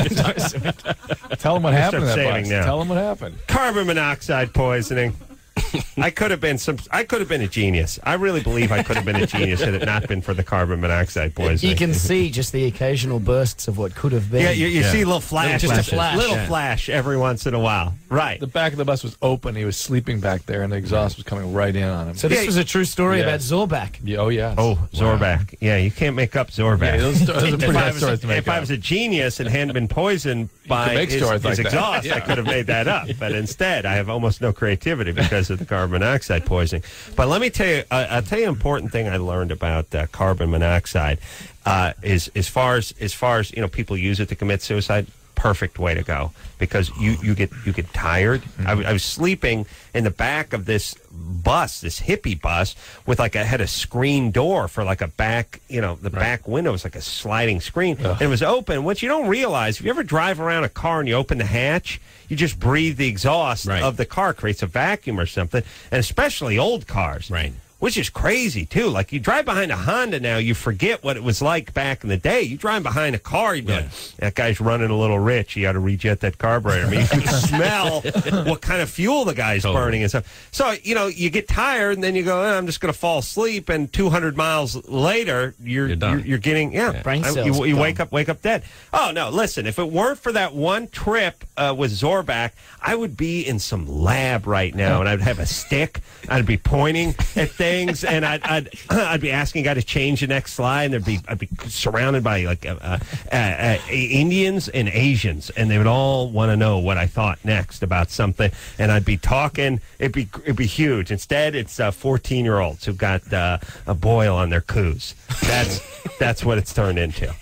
Tell them what happened. start that saving now. Tell them what happened. Carbon monoxide poisoning. I could have been some. I could have been a genius. I really believe I could have been a genius had it not been for the carbon monoxide poisoning. You can see just the occasional bursts of what could have been. Yeah, you, you see a little flash, Just a flash, little yeah. flash every once in a while. Right. The back of the bus was open. He was sleeping back there, and the exhaust was coming right in on him. So this Yeah. was a true story Yeah. about Zorback. Yeah, oh yeah. Oh, Zorback. Yeah, you can't make up Zorback. Yeah, those, those are if pretty I was, stories to make if I was a genius and hadn't been poisoned by his, his like that. exhaust. I could have made that up, but instead, I have almost no creativity because of the carbon monoxide poisoning. But let me tell you, I'll tell you an important thing I learned about uh, carbon monoxide uh, is as far as as far as you know, people use it to commit suicide. Perfect way to go because you, you get you get tired. I was sleeping in the back of this bus, this hippie bus, with like I had a screen door for like a back, you know, the back window was like a sliding screen, and it was open. What you don't realize, if you ever drive around a car and you open the hatch, you just breathe the exhaust of the car, creates a vacuum or something, and especially old cars, right? Which is crazy too. Like you drive behind a Honda now, you forget what it was like back in the day. You drive behind a car, you be like, "That guy's running a little rich. He got to rejet that carburetor." I mean, you can smell what kind of fuel the guy's burning and stuff. So you know, you get tired, and then you go, "Eh, "I'm just going to fall asleep." And 200 miles later, you're you're, you're getting yeah, Brain I- you, you wake up wake up dead. Oh no! Listen, if it weren't for that one trip uh, with Zorback, I would be in some lab right now, and I'd have a stick. I'd be pointing at things, and I'd I'd, I'd be asking guy to change the next slide, and there'd be I'd be surrounded by like uh, uh, uh, Indians and Asians, and they would all want to know what I thought next about something, and I'd be talking. It'd be it'd be huge. Instead, it's uh, fourteen year olds who've got uh, a boil on their coos. That's that's what it's turned into,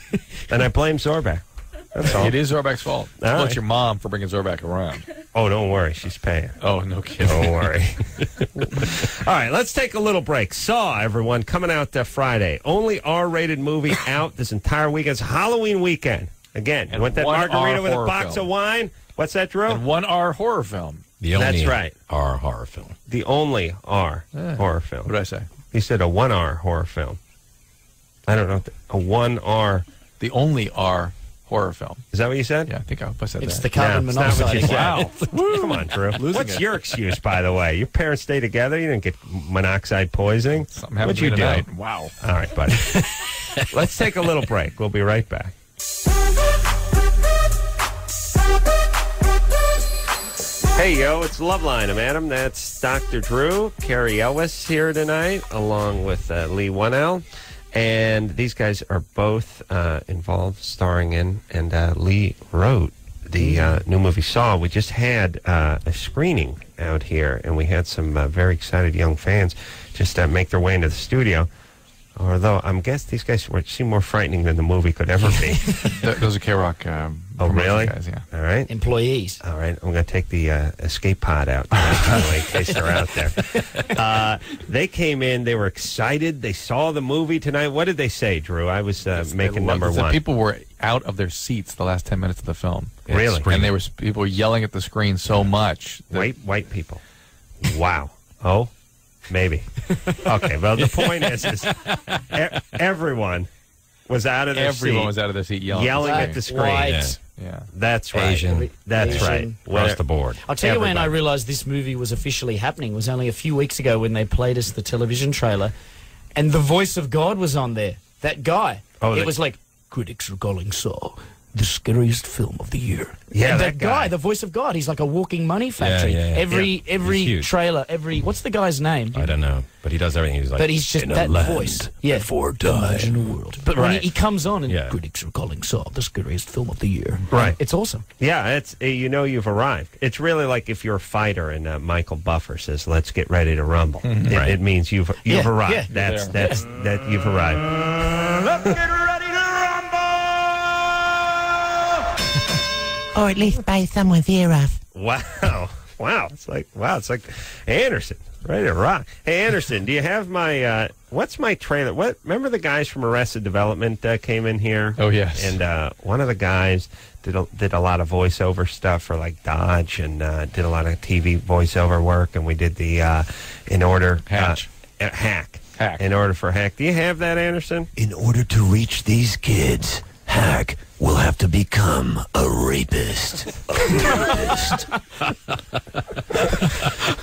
and I blame Zorback. That's all. It is Zorback's fault. All well, right. it's your mom for bringing Zorback around. Oh, don't worry, she's paying. Oh, no kidding. Don't worry. All right, let's take a little break. Saw everyone coming out uh, Friday. Only R-rated movie out this entire weekend. It's Halloween weekend. Again, you And want that margarita R with a box film. of wine? What's that, Drew? And one R horror film. The only That's right. R horror film. The only R Yeah. horror film. What did I say? He said a one R horror film. I don't know. A one R. The only R horror film. Is that what you said? Yeah, I think I, I said It's that. the carbon No, it's not what monoxide. you said. Come on, Drew. Losing What's it. your excuse, by the way? Your parents stay together. You didn't get monoxide poisoning. Something happened What'd you me do? tonight. Wow. All right, buddy. Let's take a little break. We'll be right back. Hey, yo, it's Loveline. I'm Adam. That's Dr. Drew. Cary Elwes here tonight, along with uh, Leigh One-L. And these guys are both uh, involved, starring in, and uh, Leigh wrote the uh, new movie Saw. We just had uh, a screening out here, and we had some uh, very excited young fans just uh, make their way into the studio. Although I'm guess these guys were, seem more frightening than the movie could ever be. Those are K-Rock. Um, Oh, really? Guys, yeah. All right. Employees. All right. I'm going to take the uh, escape pod out tonight, in case they're out there. Uh, they came in. They were excited. They saw the movie tonight. What did they say, Drew? I was uh, making They number loved it. one. People were out of their seats the last ten minutes of the film. Really? And they were people were yelling at the screen so much. that- white white people. Wow. Oh, maybe. Okay. Well, the point is, is e- everyone was out of their Everyone seat was out of their seat yelling. yelling at at the the screen. screen. White. Yeah. That's right. Asian. That's Asian. right. Across the board. I'll tell you when I Everybody. realized this movie was officially happening. It was only a few weeks ago when they played us the television trailer, and the voice of God was on there. That guy. Oh, it they- was like critics are calling Saw the scariest film of the year. Yeah, and that that, guy. guy. the voice of God, he's like a walking money factory. yeah, yeah. Every Yeah. every He's trailer, every what's the guy's name? I don't know, but he does everything. He's like, but he's just "In a that land voice. Yeah, before Imagine time." a world. But when Right. he, he comes on and Yeah. critics are calling Saw the scariest film of the year. Right. It's awesome. Yeah, it's uh, you know you've arrived. It's really like if you're a fighter and uh, Michael Buffer says, "Let's get ready to rumble." It, Right. it means you've you've Yeah, arrived. yeah. that's that's that you've arrived. Or at least by someone's ear off. Wow, wow! It's like wow! It's like Anderson, ready to rock. Hey Anderson, do you have my uh, what's my trailer? What remember the guys from Arrested Development uh, came in here? Oh, yes. and uh, one of the guys did a, did a lot of voiceover stuff for like Dodge and uh, did a lot of TV voiceover work, and we did the uh, in order Hatch. uh, uh, hack Hack. in order for hack. Do you have that, Anderson? In order to reach these kids, Hack will have to become a rapist. A rapist.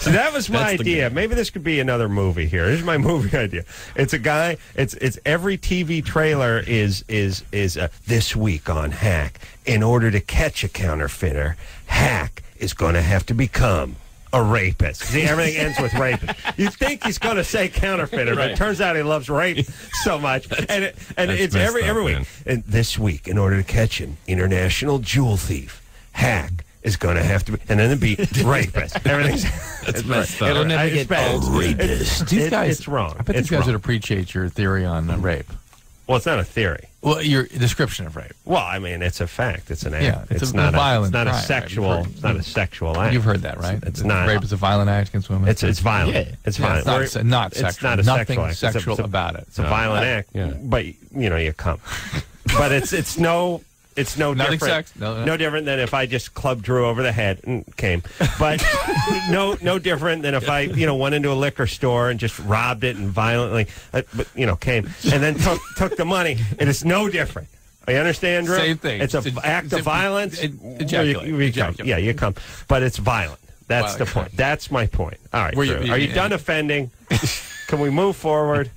So that was my That's the idea. Maybe this could be another movie here. Here's my movie idea. It's a guy. It's it's every TV trailer is is is uh, this week on Hack. In order to catch a counterfeiter, Hack is going to have to become a rapist. See, everything ends with rapist. You think he's going to say counterfeiter, but it turns out he loves rape so much, and it, and it's every up, every week. man. And this week, in order to catch him, international jewel thief, hack is going to have to be, and then it'd be rapist. Everything's it's messed up. It'll It'll never get bad. old. Rapist. These It- guys, it's wrong. I bet it's these guys wrong. would appreciate your theory on uh, rape. Well, it's not a theory. Well, your description of rape. Well, I mean, it's a fact. It's an act. Yeah, it's a- not a violent It's not crime, a sexual. Heard- It's not a sexual act. You've heard that, right? It's, it's not. Rape is a violent act against women. It's it's violent. Yeah. It's Yeah, violent. It's not, not it's sexual. not a Nothing sexual act. It's sexual it's a- about it. It's a violent act. Yeah. But you know, you come. but it's it's no. It's no Nothing different. sex. No, no. no different than if I just clubbed Drew over the head and came. But no, no different than if I, you know, went into a liquor store and just robbed it and violently, uh, but you know, came and then took took the money. It is no different. I understand, Drew? Same thing. It's an It's- act it's of a- violence. it- where ejaculate. You, you come. Ejaculate. Yeah, you come. But it's violent. That's the point. That's my point. All right, Were you- Drew. Are you yeah. done offending? Can we move forward?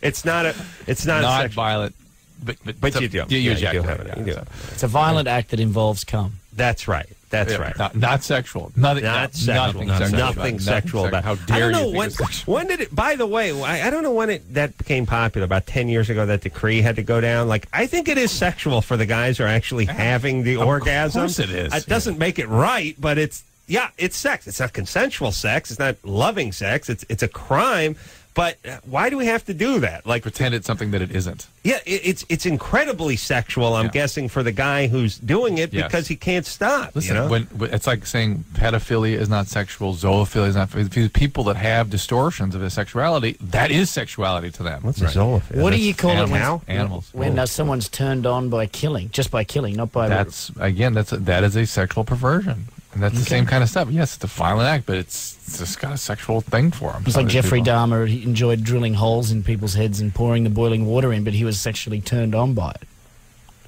It's not a. It's not, a Not sexual. violent. But, but, But you do. You, Yeah, you you do have it. yeah, You do. so- It's a violent act that involves cum. That's right. That's yeah, right. Not, not sexual. Nothing, Not no, sexual. Nothing Nothing, sexual. nothing about sexual about. How dare I don't you know think when. it's. When did it? By the way, I, I don't know when it that became popular. About ten years ago, that decree had to go down. Like I think it is sexual for the guys who are actually having the Of orgasm. course it is, It doesn't make it right, but it's yeah, it's sex. It's not consensual sex. It's not loving sex. It's it's a crime. But uh, why do we have to do that? Like Pretend it's something that it isn't. yeah, it, it's it's incredibly sexual. I'm Yeah. guessing for the guy who's doing it Yes. because he can't stop. Listen, you know? when, when it's like saying pedophilia is not sexual, zoophilia is not. For people that have distortions of their sexuality, that is sexuality to them. What's a zoophile? What do you call it now? Animals. Animals. when uh, someone's turned on by killing, just by killing, not by That's again, that's a, that is a sexual perversion, and that's the same kind of stuff. Yes, it's a violent act, but it's, it's just got a sexual thing for him. It's like Jeffrey Dahmer. He enjoyed drilling holes in people's heads and pouring the boiling water in, but he was sexually turned on by it.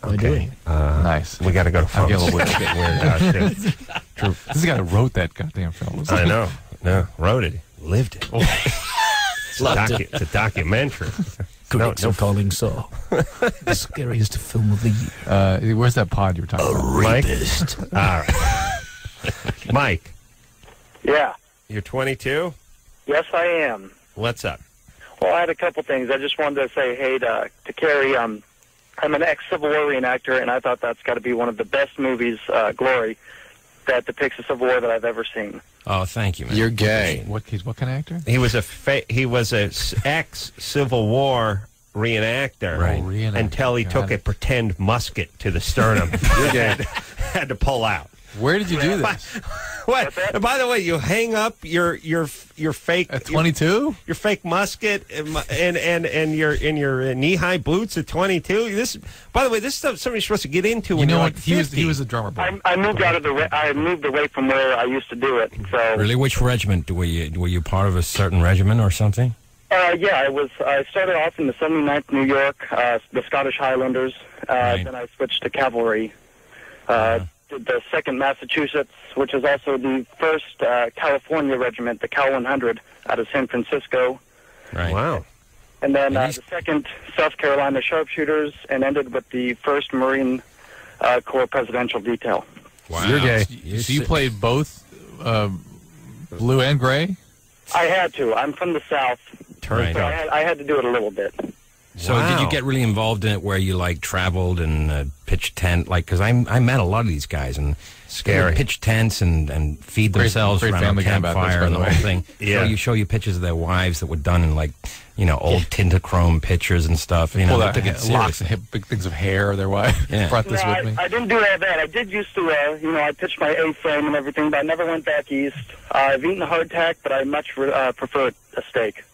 By doing it. Uh, nice. We got to go to I'm phones. a little It's weird out here. True. This guy wrote that goddamn film. I know. No, wrote it, lived it. it's, a Loved docu- it. it's a documentary. Critics no, are calling Saw the scariest film of the year. Uh, where's that pod you were talking about? Mike? Rapist. All right. Mike, Yeah. you're 22. Yes, I am. What's up? Well, I had a couple things. I just wanted to say, hey, to, to Cary, um, I'm an ex-Civil War reenactor, and I thought that's got to be one of the best movies, uh, Glory, that depicts the Civil War that I've ever seen. Oh, thank you, man. You're gay. What? He's what kind of actor? He was a fa- he was a s- ex Civil War reenactor Right. Oh, reenactor. until he Got took it. a pretend musket to the sternum. and had to pull out. Where did you do this? What? And by the way, you hang up your your your fake At 22? your fake musket and and and, and your in your knee high boots at 22. This, by the way, this is stuff somebody's supposed to get into. You when know you're what? Like He was he was a drummer boy. I, I moved out of the. Re- I moved away from where I used to do it. So, Really, which regiment were you? Were you part of a certain regiment or something? uh, yeah, I was. I started off in the 79th New York, uh, the Scottish Highlanders. Uh, Right. Then I switched to cavalry. Uh, Did the Second Massachusetts, which is also the first uh, California regiment, the Cal 100, out of San Francisco. Right. Wow. And then uh, the second South Carolina Sharpshooters, and ended with the first Marine uh, Corps Presidential Detail. Wow. You're gay. You're so you played both uh, blue and gray? I had to. I'm from the South, Turned so I had, I had to do it a little bit. So did you get really involved in it where you like traveled and uh, pitched tent? Like, because I I met a lot of these guys and Scary. pitch tents and, and feed Great- themselves great around a Guy this, campfire and the the way. whole thing. Yeah. So you show you pictures of their wives that were done in like you know old Tintachrome pictures and stuff. You know, Pull they out took it locks and hip, big things of hair. Their wife Yeah. brought this no, with I, me. I didn't do that bad. I did used to, uh, you know, I pitched my A-frame and everything, but I never went back east. Uh, I've eaten hardtack, but I much uh, prefer a steak.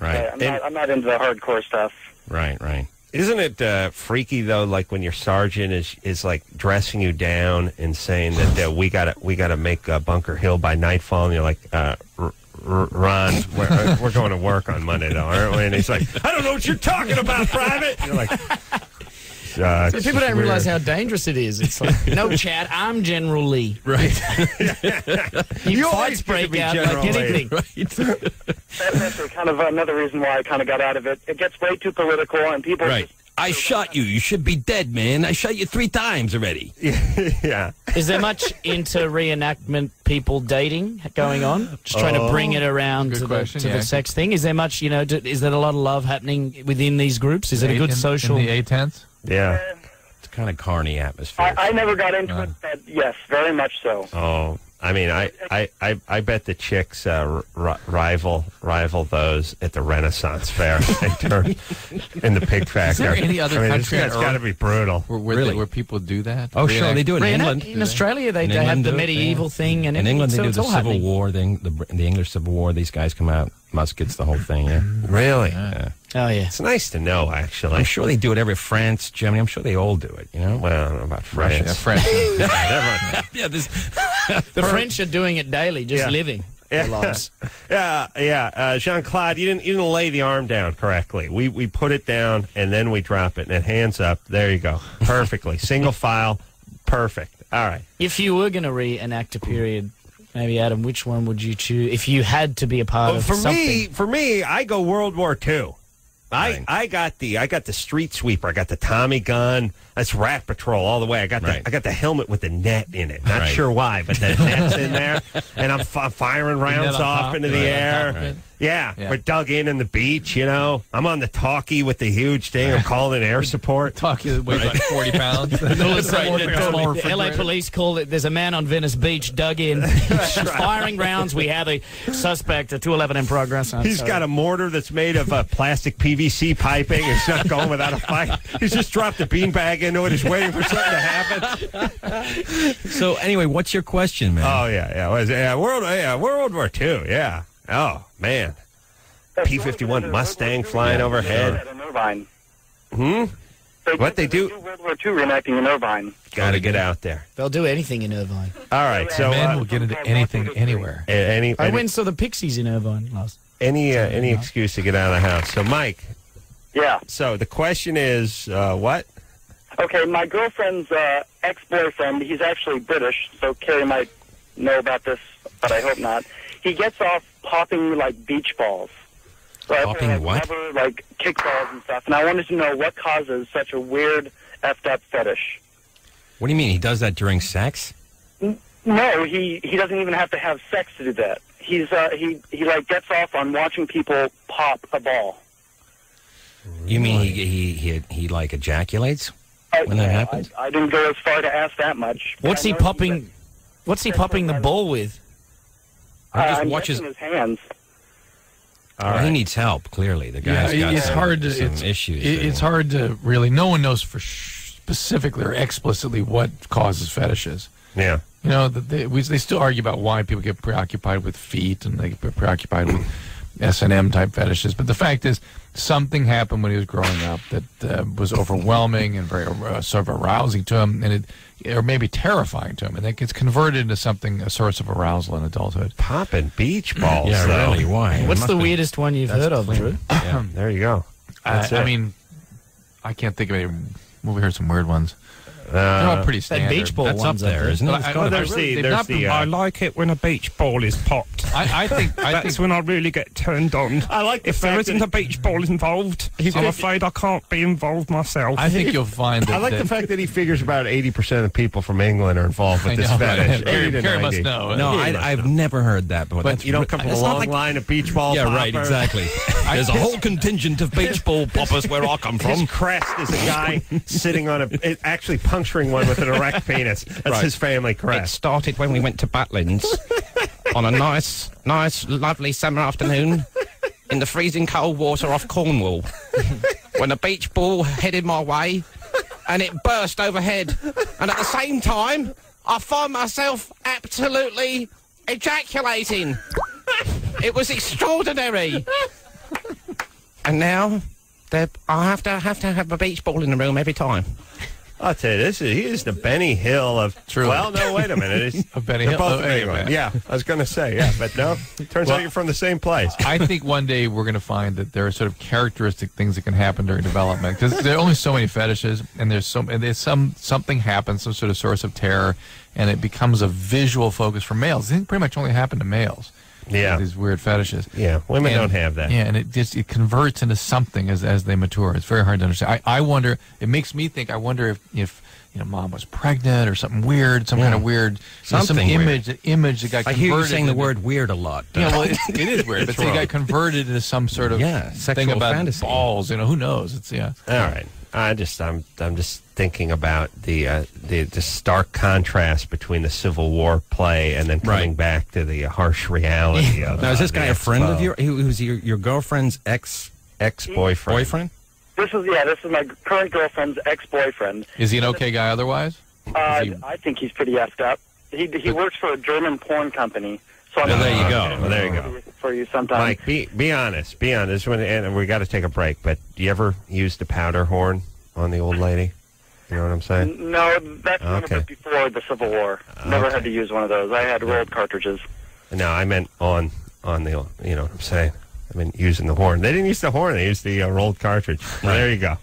Right, I'm, And- not, I'm not into the hardcore stuff. Right, right. Isn't it uh, freaky though? Like when your sergeant is is like dressing you down and saying that uh, we gotta we gotta make uh, Bunker Hill by nightfall, and you're like, uh, R- Ron, we're, uh, we're going to work on Monday, though, aren't we? And he's like, I don't know what you're talking about, Private. You're like, uh, so people don't realize how dangerous it is. It's like, no, Chad, I'm General Lee. Right. you, you fights break out like anything. Right. That's kind of another reason why I kind of got out of it. It gets way too political, and people right. Just, I shot you. You should be dead, man. I shot you three times already. yeah. Is there much inter reenactment people dating going on? Just trying oh, to bring it around to, the, to yeah. the, sex thing. Is there much, you know, do, is there a lot of love happening within these groups? Is it a good in, social. In the 8th? Yeah. Uh, it's kind of carny atmosphere. I, I never got into uh, it, but yes, very much so. Oh, I mean, I I, I, I bet the chicks uh, rival rival those at the Renaissance Fair in, the pig factory. Is there any other I mean, country? It's got to be brutal. Where, where, really? they, where people do that? Oh, really? sure, they do in England. In Australia, they, in they England have the medieval thing, and in England, they so do the Civil happening. War thing, the, the English Civil War. These guys come out muskets, the whole thing. Yeah, Really? yeah. Oh yeah, It's nice to know, actually. I'm sure they do it every France, Germany. I'm sure they all do it. You know, Well, I don't know about Russia, France. yeah, Everyone- yeah. This the French are doing it daily, just Yeah. living their Yeah, lives. yeah, yeah. Uh, Jean Claude, you didn't you didn't lay the arm down correctly. We we put it down and then we drop it, and it hands up. There you go, perfectly single file, perfect. All right. If you were going to reenact a period, maybe Adam, which one would you choose if you had to be a part Well, of for something? me, for me, I go World War II. I, I got the I got the street sweeper. I got the Tommy gun. That's Rat Patrol all the way. I got Right. the I got the helmet with the net in it. Not Right. sure why, but the net's in there, and I'm fi- firing rounds off top, into the right, on air. top. Yeah, Yeah. we're dug in in the beach. You know, I'm on the talkie with the huge thing. I'm calling air support. Talk you weighs like 40 pounds. Well, it's Right, like the the, total the LA police called it. There's a man on Venice Beach dug in, firing rounds. We have a suspect, a 211 in progress. I'm He's sorry. got a mortar that's made of uh, plastic PVC piping. It's not going without a fight. He's just dropped a beanbag into it. He's waiting for something to happen. so anyway, what's your question, man? Oh yeah, yeah, was yeah, World, yeah, World War II, yeah. Oh man, P fifty one Mustang flying overhead. In Irvine. Hmm. What they do? World War II reenacting in Irvine. Got to get out there. They'll do anything in Irvine. All right, so Men uh, will get into anything, anywhere. a- any I any went and saw the Pixies in Irvine last. any, uh, any excuse to get out of the house. So Mike, Yeah. so the question is, uh, what? Okay, my girlfriend's uh, ex-boyfriend, he's actually British, so Cary might know about this, but I hope not. He gets off popping, like, beach balls. Right? Popping like, what? Rubber, like, kickballs and stuff. And I wanted to know what causes such a weird, effed-up fetish. What do you mean? He does that during sex? No, he, he doesn't even have to have sex to do that. He's, uh, he, he, like, gets off on watching people pop a ball. You mean he he he, he like ejaculates when that happens? I, I didn't go as far to ask that much. What's he know popping? What's he popping the ball with? Or Uh, just I'm watches. guessing his hands. Well, He needs help. Clearly, the Yeah, guy's got it's some, hard to some it's, issues. it- it's hard to really. No one knows for sh- specifically or explicitly what causes fetishes. Yeah. You know, they, we, they still argue about why people get preoccupied with feet and they get preoccupied with S and M type fetishes. But the fact is, something happened when he was growing up that uh, was overwhelming and very uh, sort of arousing to him, and it, or maybe terrifying to him, and it gets converted into something a source of arousal in adulthood. Popping beach balls. yeah, though. really. Why? What's the be- weirdest one you've heard of, Drew? Yeah, there you go. I, I mean, I can't think of any. Well, we heard some weird ones. They're all pretty that standard. beach ball That's up one's up there, there. isn't it? But It's I- gotta I- be. there's the there's the uh, I like it when a beach ball is popped. I, I think I That's think when I really get turned on. I like the if there fact isn't that- a beach ball involved, I'm gonna- afraid I can't be involved myself. I think you'll find that. I like that, the fact that he figures about eighty percent of people from England are involved with I this know, fetish. Gary- 80 to Gary must 90. know. No, I, must I've know. never heard that. But, But you don't re- come from a long line of beach ball. Yeah, right. Exactly. There's a whole contingent of beach ball poppers where I come His from. crest is a guy sitting on a, it- actually puncturing one with an erect penis. That's Right. his family crest. It started when we went to Butlins on a nice, nice, lovely summer afternoon in the freezing cold water off Cornwall when a beach ball headed my way and it burst overhead. And at the same time, I found myself absolutely ejaculating. It was extraordinary. And now, I have to have to have a beach ball in the room every time. I'll tell you, this is he is the Benny Hill of. Truly. Well, no, wait a minute. It's, Of Benny oh, Hill? both Oh, anyway. Yeah, I was going to say, yeah, but no. Turns Well- out you're from the same place. I think one day we're going to find that there are sort of characteristic things that can happen during development because there are only so many fetishes, and there's some and there's some something happens, some sort of source of terror, and it becomes a visual focus for males. I think pretty much only happen to males. Yeah. these weird fetishes. Yeah, women And- don't have that. Yeah, and it just it converts into something as as they mature. It's very hard to understand. I, I wonder. It makes me think. I wonder if if you know, mom was pregnant or something weird, some kind of weird, you know, some Something weird. image, image that got I hear you saying the word weird a lot. Yeah, well, it, it is weird, but It's they got converted into some sort of Yeah, thing sexual about fantasy. balls. You know, who knows? It's yeah. All right. I just I'm I'm just thinking about the uh, the the stark contrast between the Civil War play and then coming Right. back to the harsh reality of. Now, is uh, this the guy a friend of expo. your? Who, who's your, your girlfriend's ex ex boyfriend? Boyfriend? This is yeah. This is my current girlfriend's ex-boyfriend. Is he an okay guy otherwise? Uh, I think he's pretty effed up. He he works for a German porn company. So Well, there you go. Well, there you go. For you sometime. Mike, be be honest. Be honest. When and we got to take a break. But do you ever use the powder horn on the old lady? You know what I'm saying? No, that's Okay. before the Civil War. Never had to use one of those. I had rolled cartridges. No, I meant on on the. You know what I'm saying? I mean using the horn. They didn't use the horn. They used the uh, rolled cartridge. Well, there you go.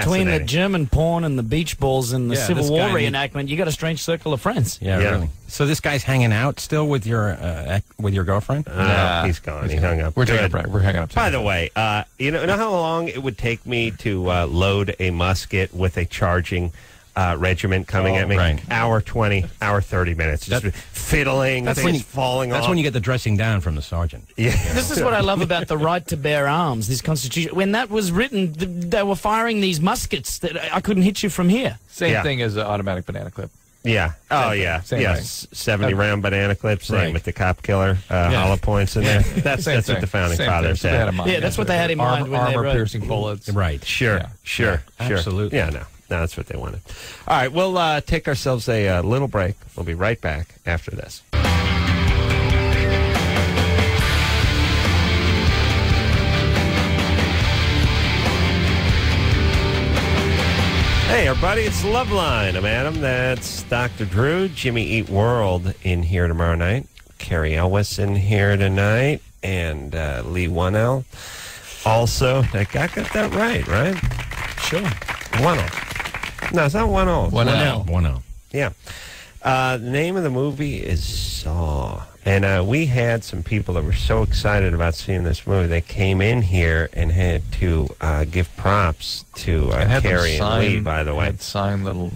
Between the Fascinating. German porn and the beach balls and the Yeah, Civil War guy need- reenactment, you got a strange circle of friends. Yeah, Yeah. really. So this guy's hanging out still with your uh, ec- with your girlfriend? Uh, he's gone. He hung up. We're taking a Good. break. We're hanging up. By the way, uh, you know, know how long it would take me to uh, load a musket with a charging uh, regiment coming Oh, at me? right. Hour twenty, hour thirty minutes, just That- fiddling, That's things when you falling That's off. when you get the dressing down from the sergeant. Yeah. This is what I love about the right to bear arms, this constitution. When that was written, th- they were firing these muskets that I I couldn't hit you from here. Same Yeah. thing as an automatic banana clip. Yeah. Oh, thing. yeah. Same yes. thing. Seventy Uh, round banana clip, same right. with the cop killer uh, Yeah. hollow points in there. That's Same that's thing. what the founding Same fathers thing. That's what they had had. in mind. Yeah, that's what they had in mind Armor, when they armor wrote- piercing bullets. Right. Sure, Yeah. sure, Yeah, sure. absolutely. Yeah, no, no, that's what they wanted. All right, we'll uh, take ourselves a uh, little break. We'll be right back after this. Hey, everybody, it's Loveline. I'm Adam. That's Dr. Drew. Jimmy Eat World in here tomorrow night. Cary Elwes in here tonight. And uh, Leigh One-L. Also, I got, got that right, right? Sure. One-L. No, it's not One-L. It's One L. One-L. One oh. Yeah. Uh, the name of the movie is Saw. And uh, we had some people that were so excited about seeing this movie. They came in here and had to uh, give props to uh, And had them Cary and sign- Leigh, by the way. had signed little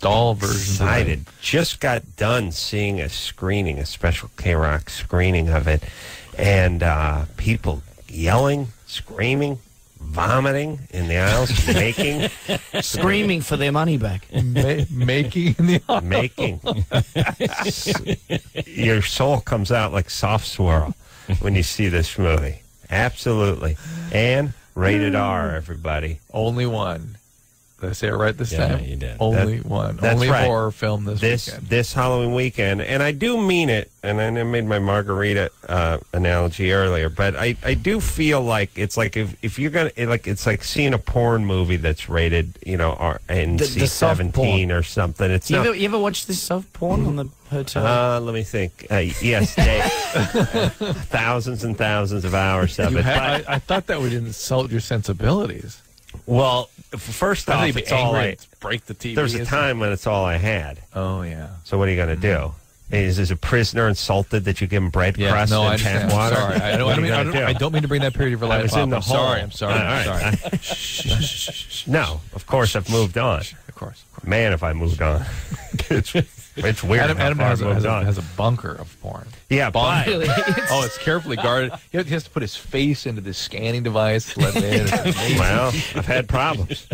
doll versions. of it. Excited. Just got done seeing a screening, a special K Rock screening of it. And uh, people yelling, screaming, vomiting in the aisles, making, Screaming for their money back. Ma- making in the aisle. making. Your soul comes out like soft swirl when you see this movie. Absolutely. And rated R, everybody. Only one. Did I say it right this Yeah, time? you did. Only That- one. that's Only right. horror film this, This weekend. this Halloween weekend, and I do mean it. And I made my margarita uh, analogy earlier, but I, I do feel like it's like if, if you're gonna it, like it's like seeing a porn movie that's rated you know R, The- the NC soft seventeen or something. It's You not. ever, you ever watch this soft porn on the hotel? Uh, let me think. Uh, yes, Dave. thousands and thousands of hours of You it. had- But- I, I thought that would insult your sensibilities. well, f- first I off, thought you'd be it's all I. break the TV. There's a time when it's all I had. Oh yeah. So what are you going to do? Mm-hmm. Is, is a prisoner insulted that you give him bread Yeah, crust no, I and tap understand. I'm water? sorry. I don't, I, don't mean, I, gonna don't, do? I don't mean to bring that period of your I life up. I'm hole. sorry. I'm sorry. All I'm sorry. No, of course I've moved on. Of course. Man, if I moved on, it's, it's weird. Adam, Adam has, a, has, a, has a bunker of porn. Yeah, Bunker. but- Really? oh, it's carefully guarded. He has, to put his face into this scanning device to let in. Well, I've had problems.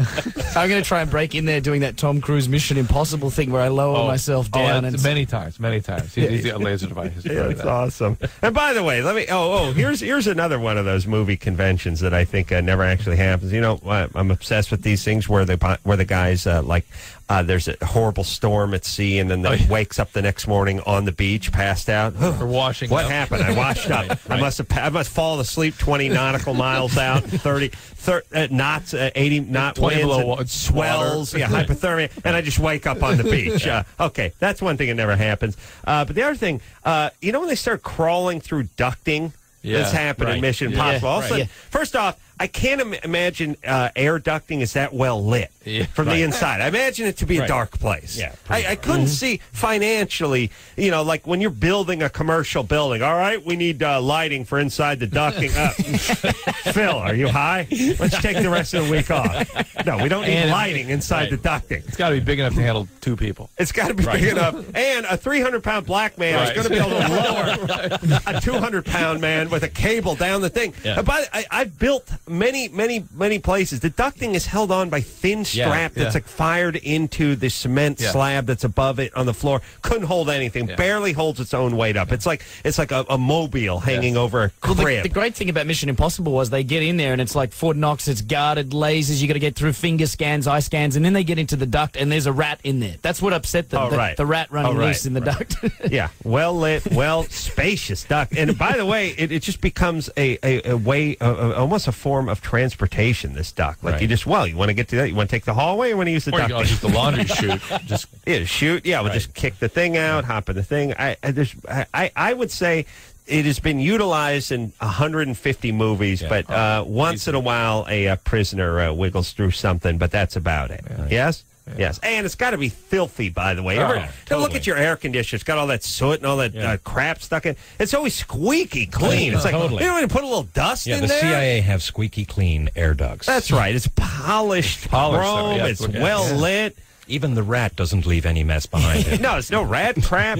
I'm going to try and break in there doing that Tom Cruise Mission Impossible thing where I lower myself oh, down it's and many times, many times. He, he's got laser devices. Yeah, it's awesome. And by the way, let me. Oh, oh, here's here's another one of those movie conventions that I think uh, never actually happens. You know, I- I'm obsessed with these things where the where the guys uh, like. Uh, there's a horrible storm at sea, and then they wakes up the next morning on the beach, passed out. Or washing What up. happened? I washed up. Right, I must have. I must fall asleep 20 nautical miles out, 30, thir uh, knots, uh, 80 knot 20 winds, below and swells, water. yeah, hypothermia, and I just wake up on the beach. Uh, okay, that's one thing that never happens. Uh, but the other thing, uh, you know, when they start crawling through ducting. Yeah, that's happened in. Mission Yeah, Impossible. All of a right, yeah. First off, I can't Im- imagine uh, air ducting is that well lit from the inside. I imagine it to be a dark place. Yeah, I, I couldn't see financially, you know, like when you're building a commercial building. All right, we need uh, lighting for inside the ducting. Uh, Phil, are you high? Let's take the rest of the week off. No, we don't need And- lighting inside the ducting. It's got to be big enough to handle two people. It's got to be Right. big enough. And a 300 pound black man Right. is going to be able to lower a 200 pound man with a cable down the thing. Yeah. Uh, But I, I've built many, many, many places. The ducting is held on by thin Yeah, strap that's yeah. like fired into the cement Yeah. slab that's above it on the floor. Couldn't hold anything. Yeah. Barely holds its own weight up. It's like it's like a, a mobile hanging over a Well, crib. the, the great thing about Mission Impossible was they get in there and it's like Fort Knox, it's guarded lasers, you got to get through finger scans, eye scans, and then they get into the duct and there's a rat in there. That's what upset them. Oh, the, right. the rat running Oh, right, loose in the duct. yeah, well lit, well spacious duct. And by the way, it, it just becomes a, a, a way, uh, almost a form of transportation. This duct, like you just well, you want to get to that, you want to take the hallway, or you want to use the Or you duct? use the laundry chute. Just yeah, shoot. Yeah, we'll just kick the thing out, hop in the thing. I, I, there's, I, I- would say. It has been utilized in 150 movies, but uh, once in a while a, uh prisoner uh, wiggles through something, but that's about it. Yes? Yes. And it's got to be filthy, by the way. Oh, Ever- Look at your air conditioner. It's got all that soot and all that uh, crap stuck in It's always squeaky clean. It's like, Totally. you know, when you put a little dust Yeah, in the there? The CIA have squeaky clean air ducts. That's right. It's polished, Polished, chrome. yeah, it's look at it. well Yeah. lit. Even the rat doesn't leave any mess behind it. no, it's no rat crap.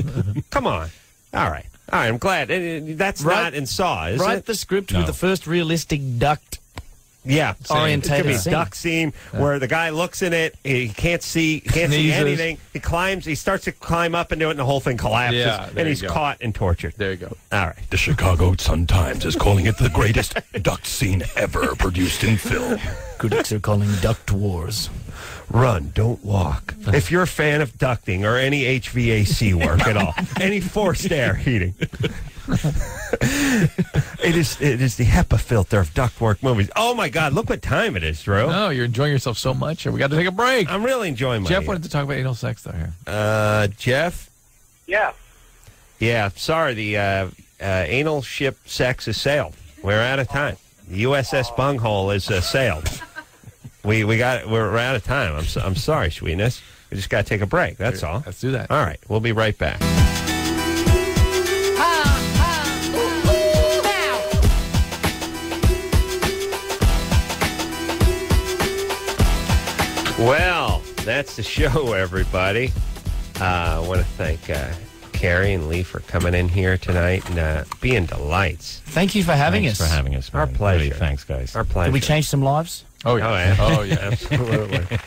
Come on. All right. All right. I'm glad. That's Right- not in Saw, is Write it? the script No. with the first realistic duct Yeah, orientated It could be scene. duck scene where the guy looks in it, he can't see, can't see anything. He climbs, he starts to climb up into it, and the whole thing collapses, Yeah, and he's go. caught and tortured. there you go. All right. The Chicago Sun-Times is calling it the greatest duct scene ever produced in film. Critics are calling Duct Wars. Run, don't walk. If you're a fan of ducting or any HVAC work at all, any forced air heating, it is it is the HEPA filter of ductwork movies. Oh my God! Look what time it is, Drew. No, you're enjoying yourself so much. And we got to take a break. I'm really enjoying my. Jeff wanted to talk about anal sex, though. Here. Uh, Jeff. Yeah. Yeah, sorry. The uh, uh, anal ship sex is sailed. We're out of time. The USS Bunghole is uh, sailed. We we got we're, we're out of time. I'm so, I'm sorry, sweetness. We just got to take a break. That's all. Let's do that. All right, we'll be right back. Well, that's the show, everybody. Uh, I want to thank uh, Cary and Leigh for coming in here tonight and uh, being delights. Thank you for having Thanks us. for having us. Our man. pleasure. Really, thanks, guys. Our pleasure. Did we change some lives? Oh yeah. Oh yeah. Oh yeah. Absolutely.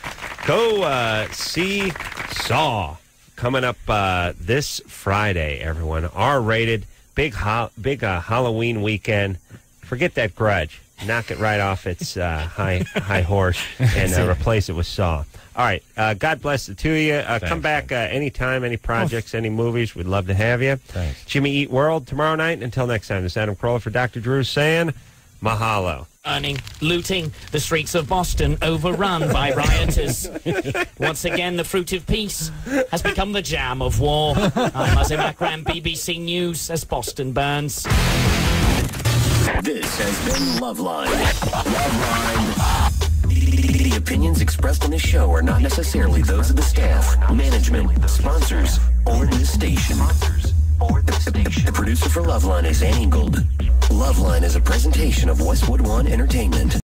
Go uh, see Saw coming up uh, this Friday. Everyone, R-rated, big ho- big uh, Halloween weekend. Forget that Grudge. Knock it right off its uh, high high horse and uh, replace it with Saw. All right. Uh, God bless the two of you. Uh, come back uh, anytime, any projects, any movies. We'd love to have you. Thanks. Jimmy Eat World tomorrow night. Until next time, this is Adam Carolla for Dr. Drew saying mahalo. Earning, looting, the streets of Boston overrun by rioters. Once again, the fruit of peace has become the jam of war. I'm Mazim Akram, BBC News, as Boston burns. This has been Loveline. Loveline. The, opinions expressed on this show are not necessarily those of the staff, management, sponsors, or this station. The, producer for Loveline is Angled. Loveline is a presentation of Westwood One Entertainment.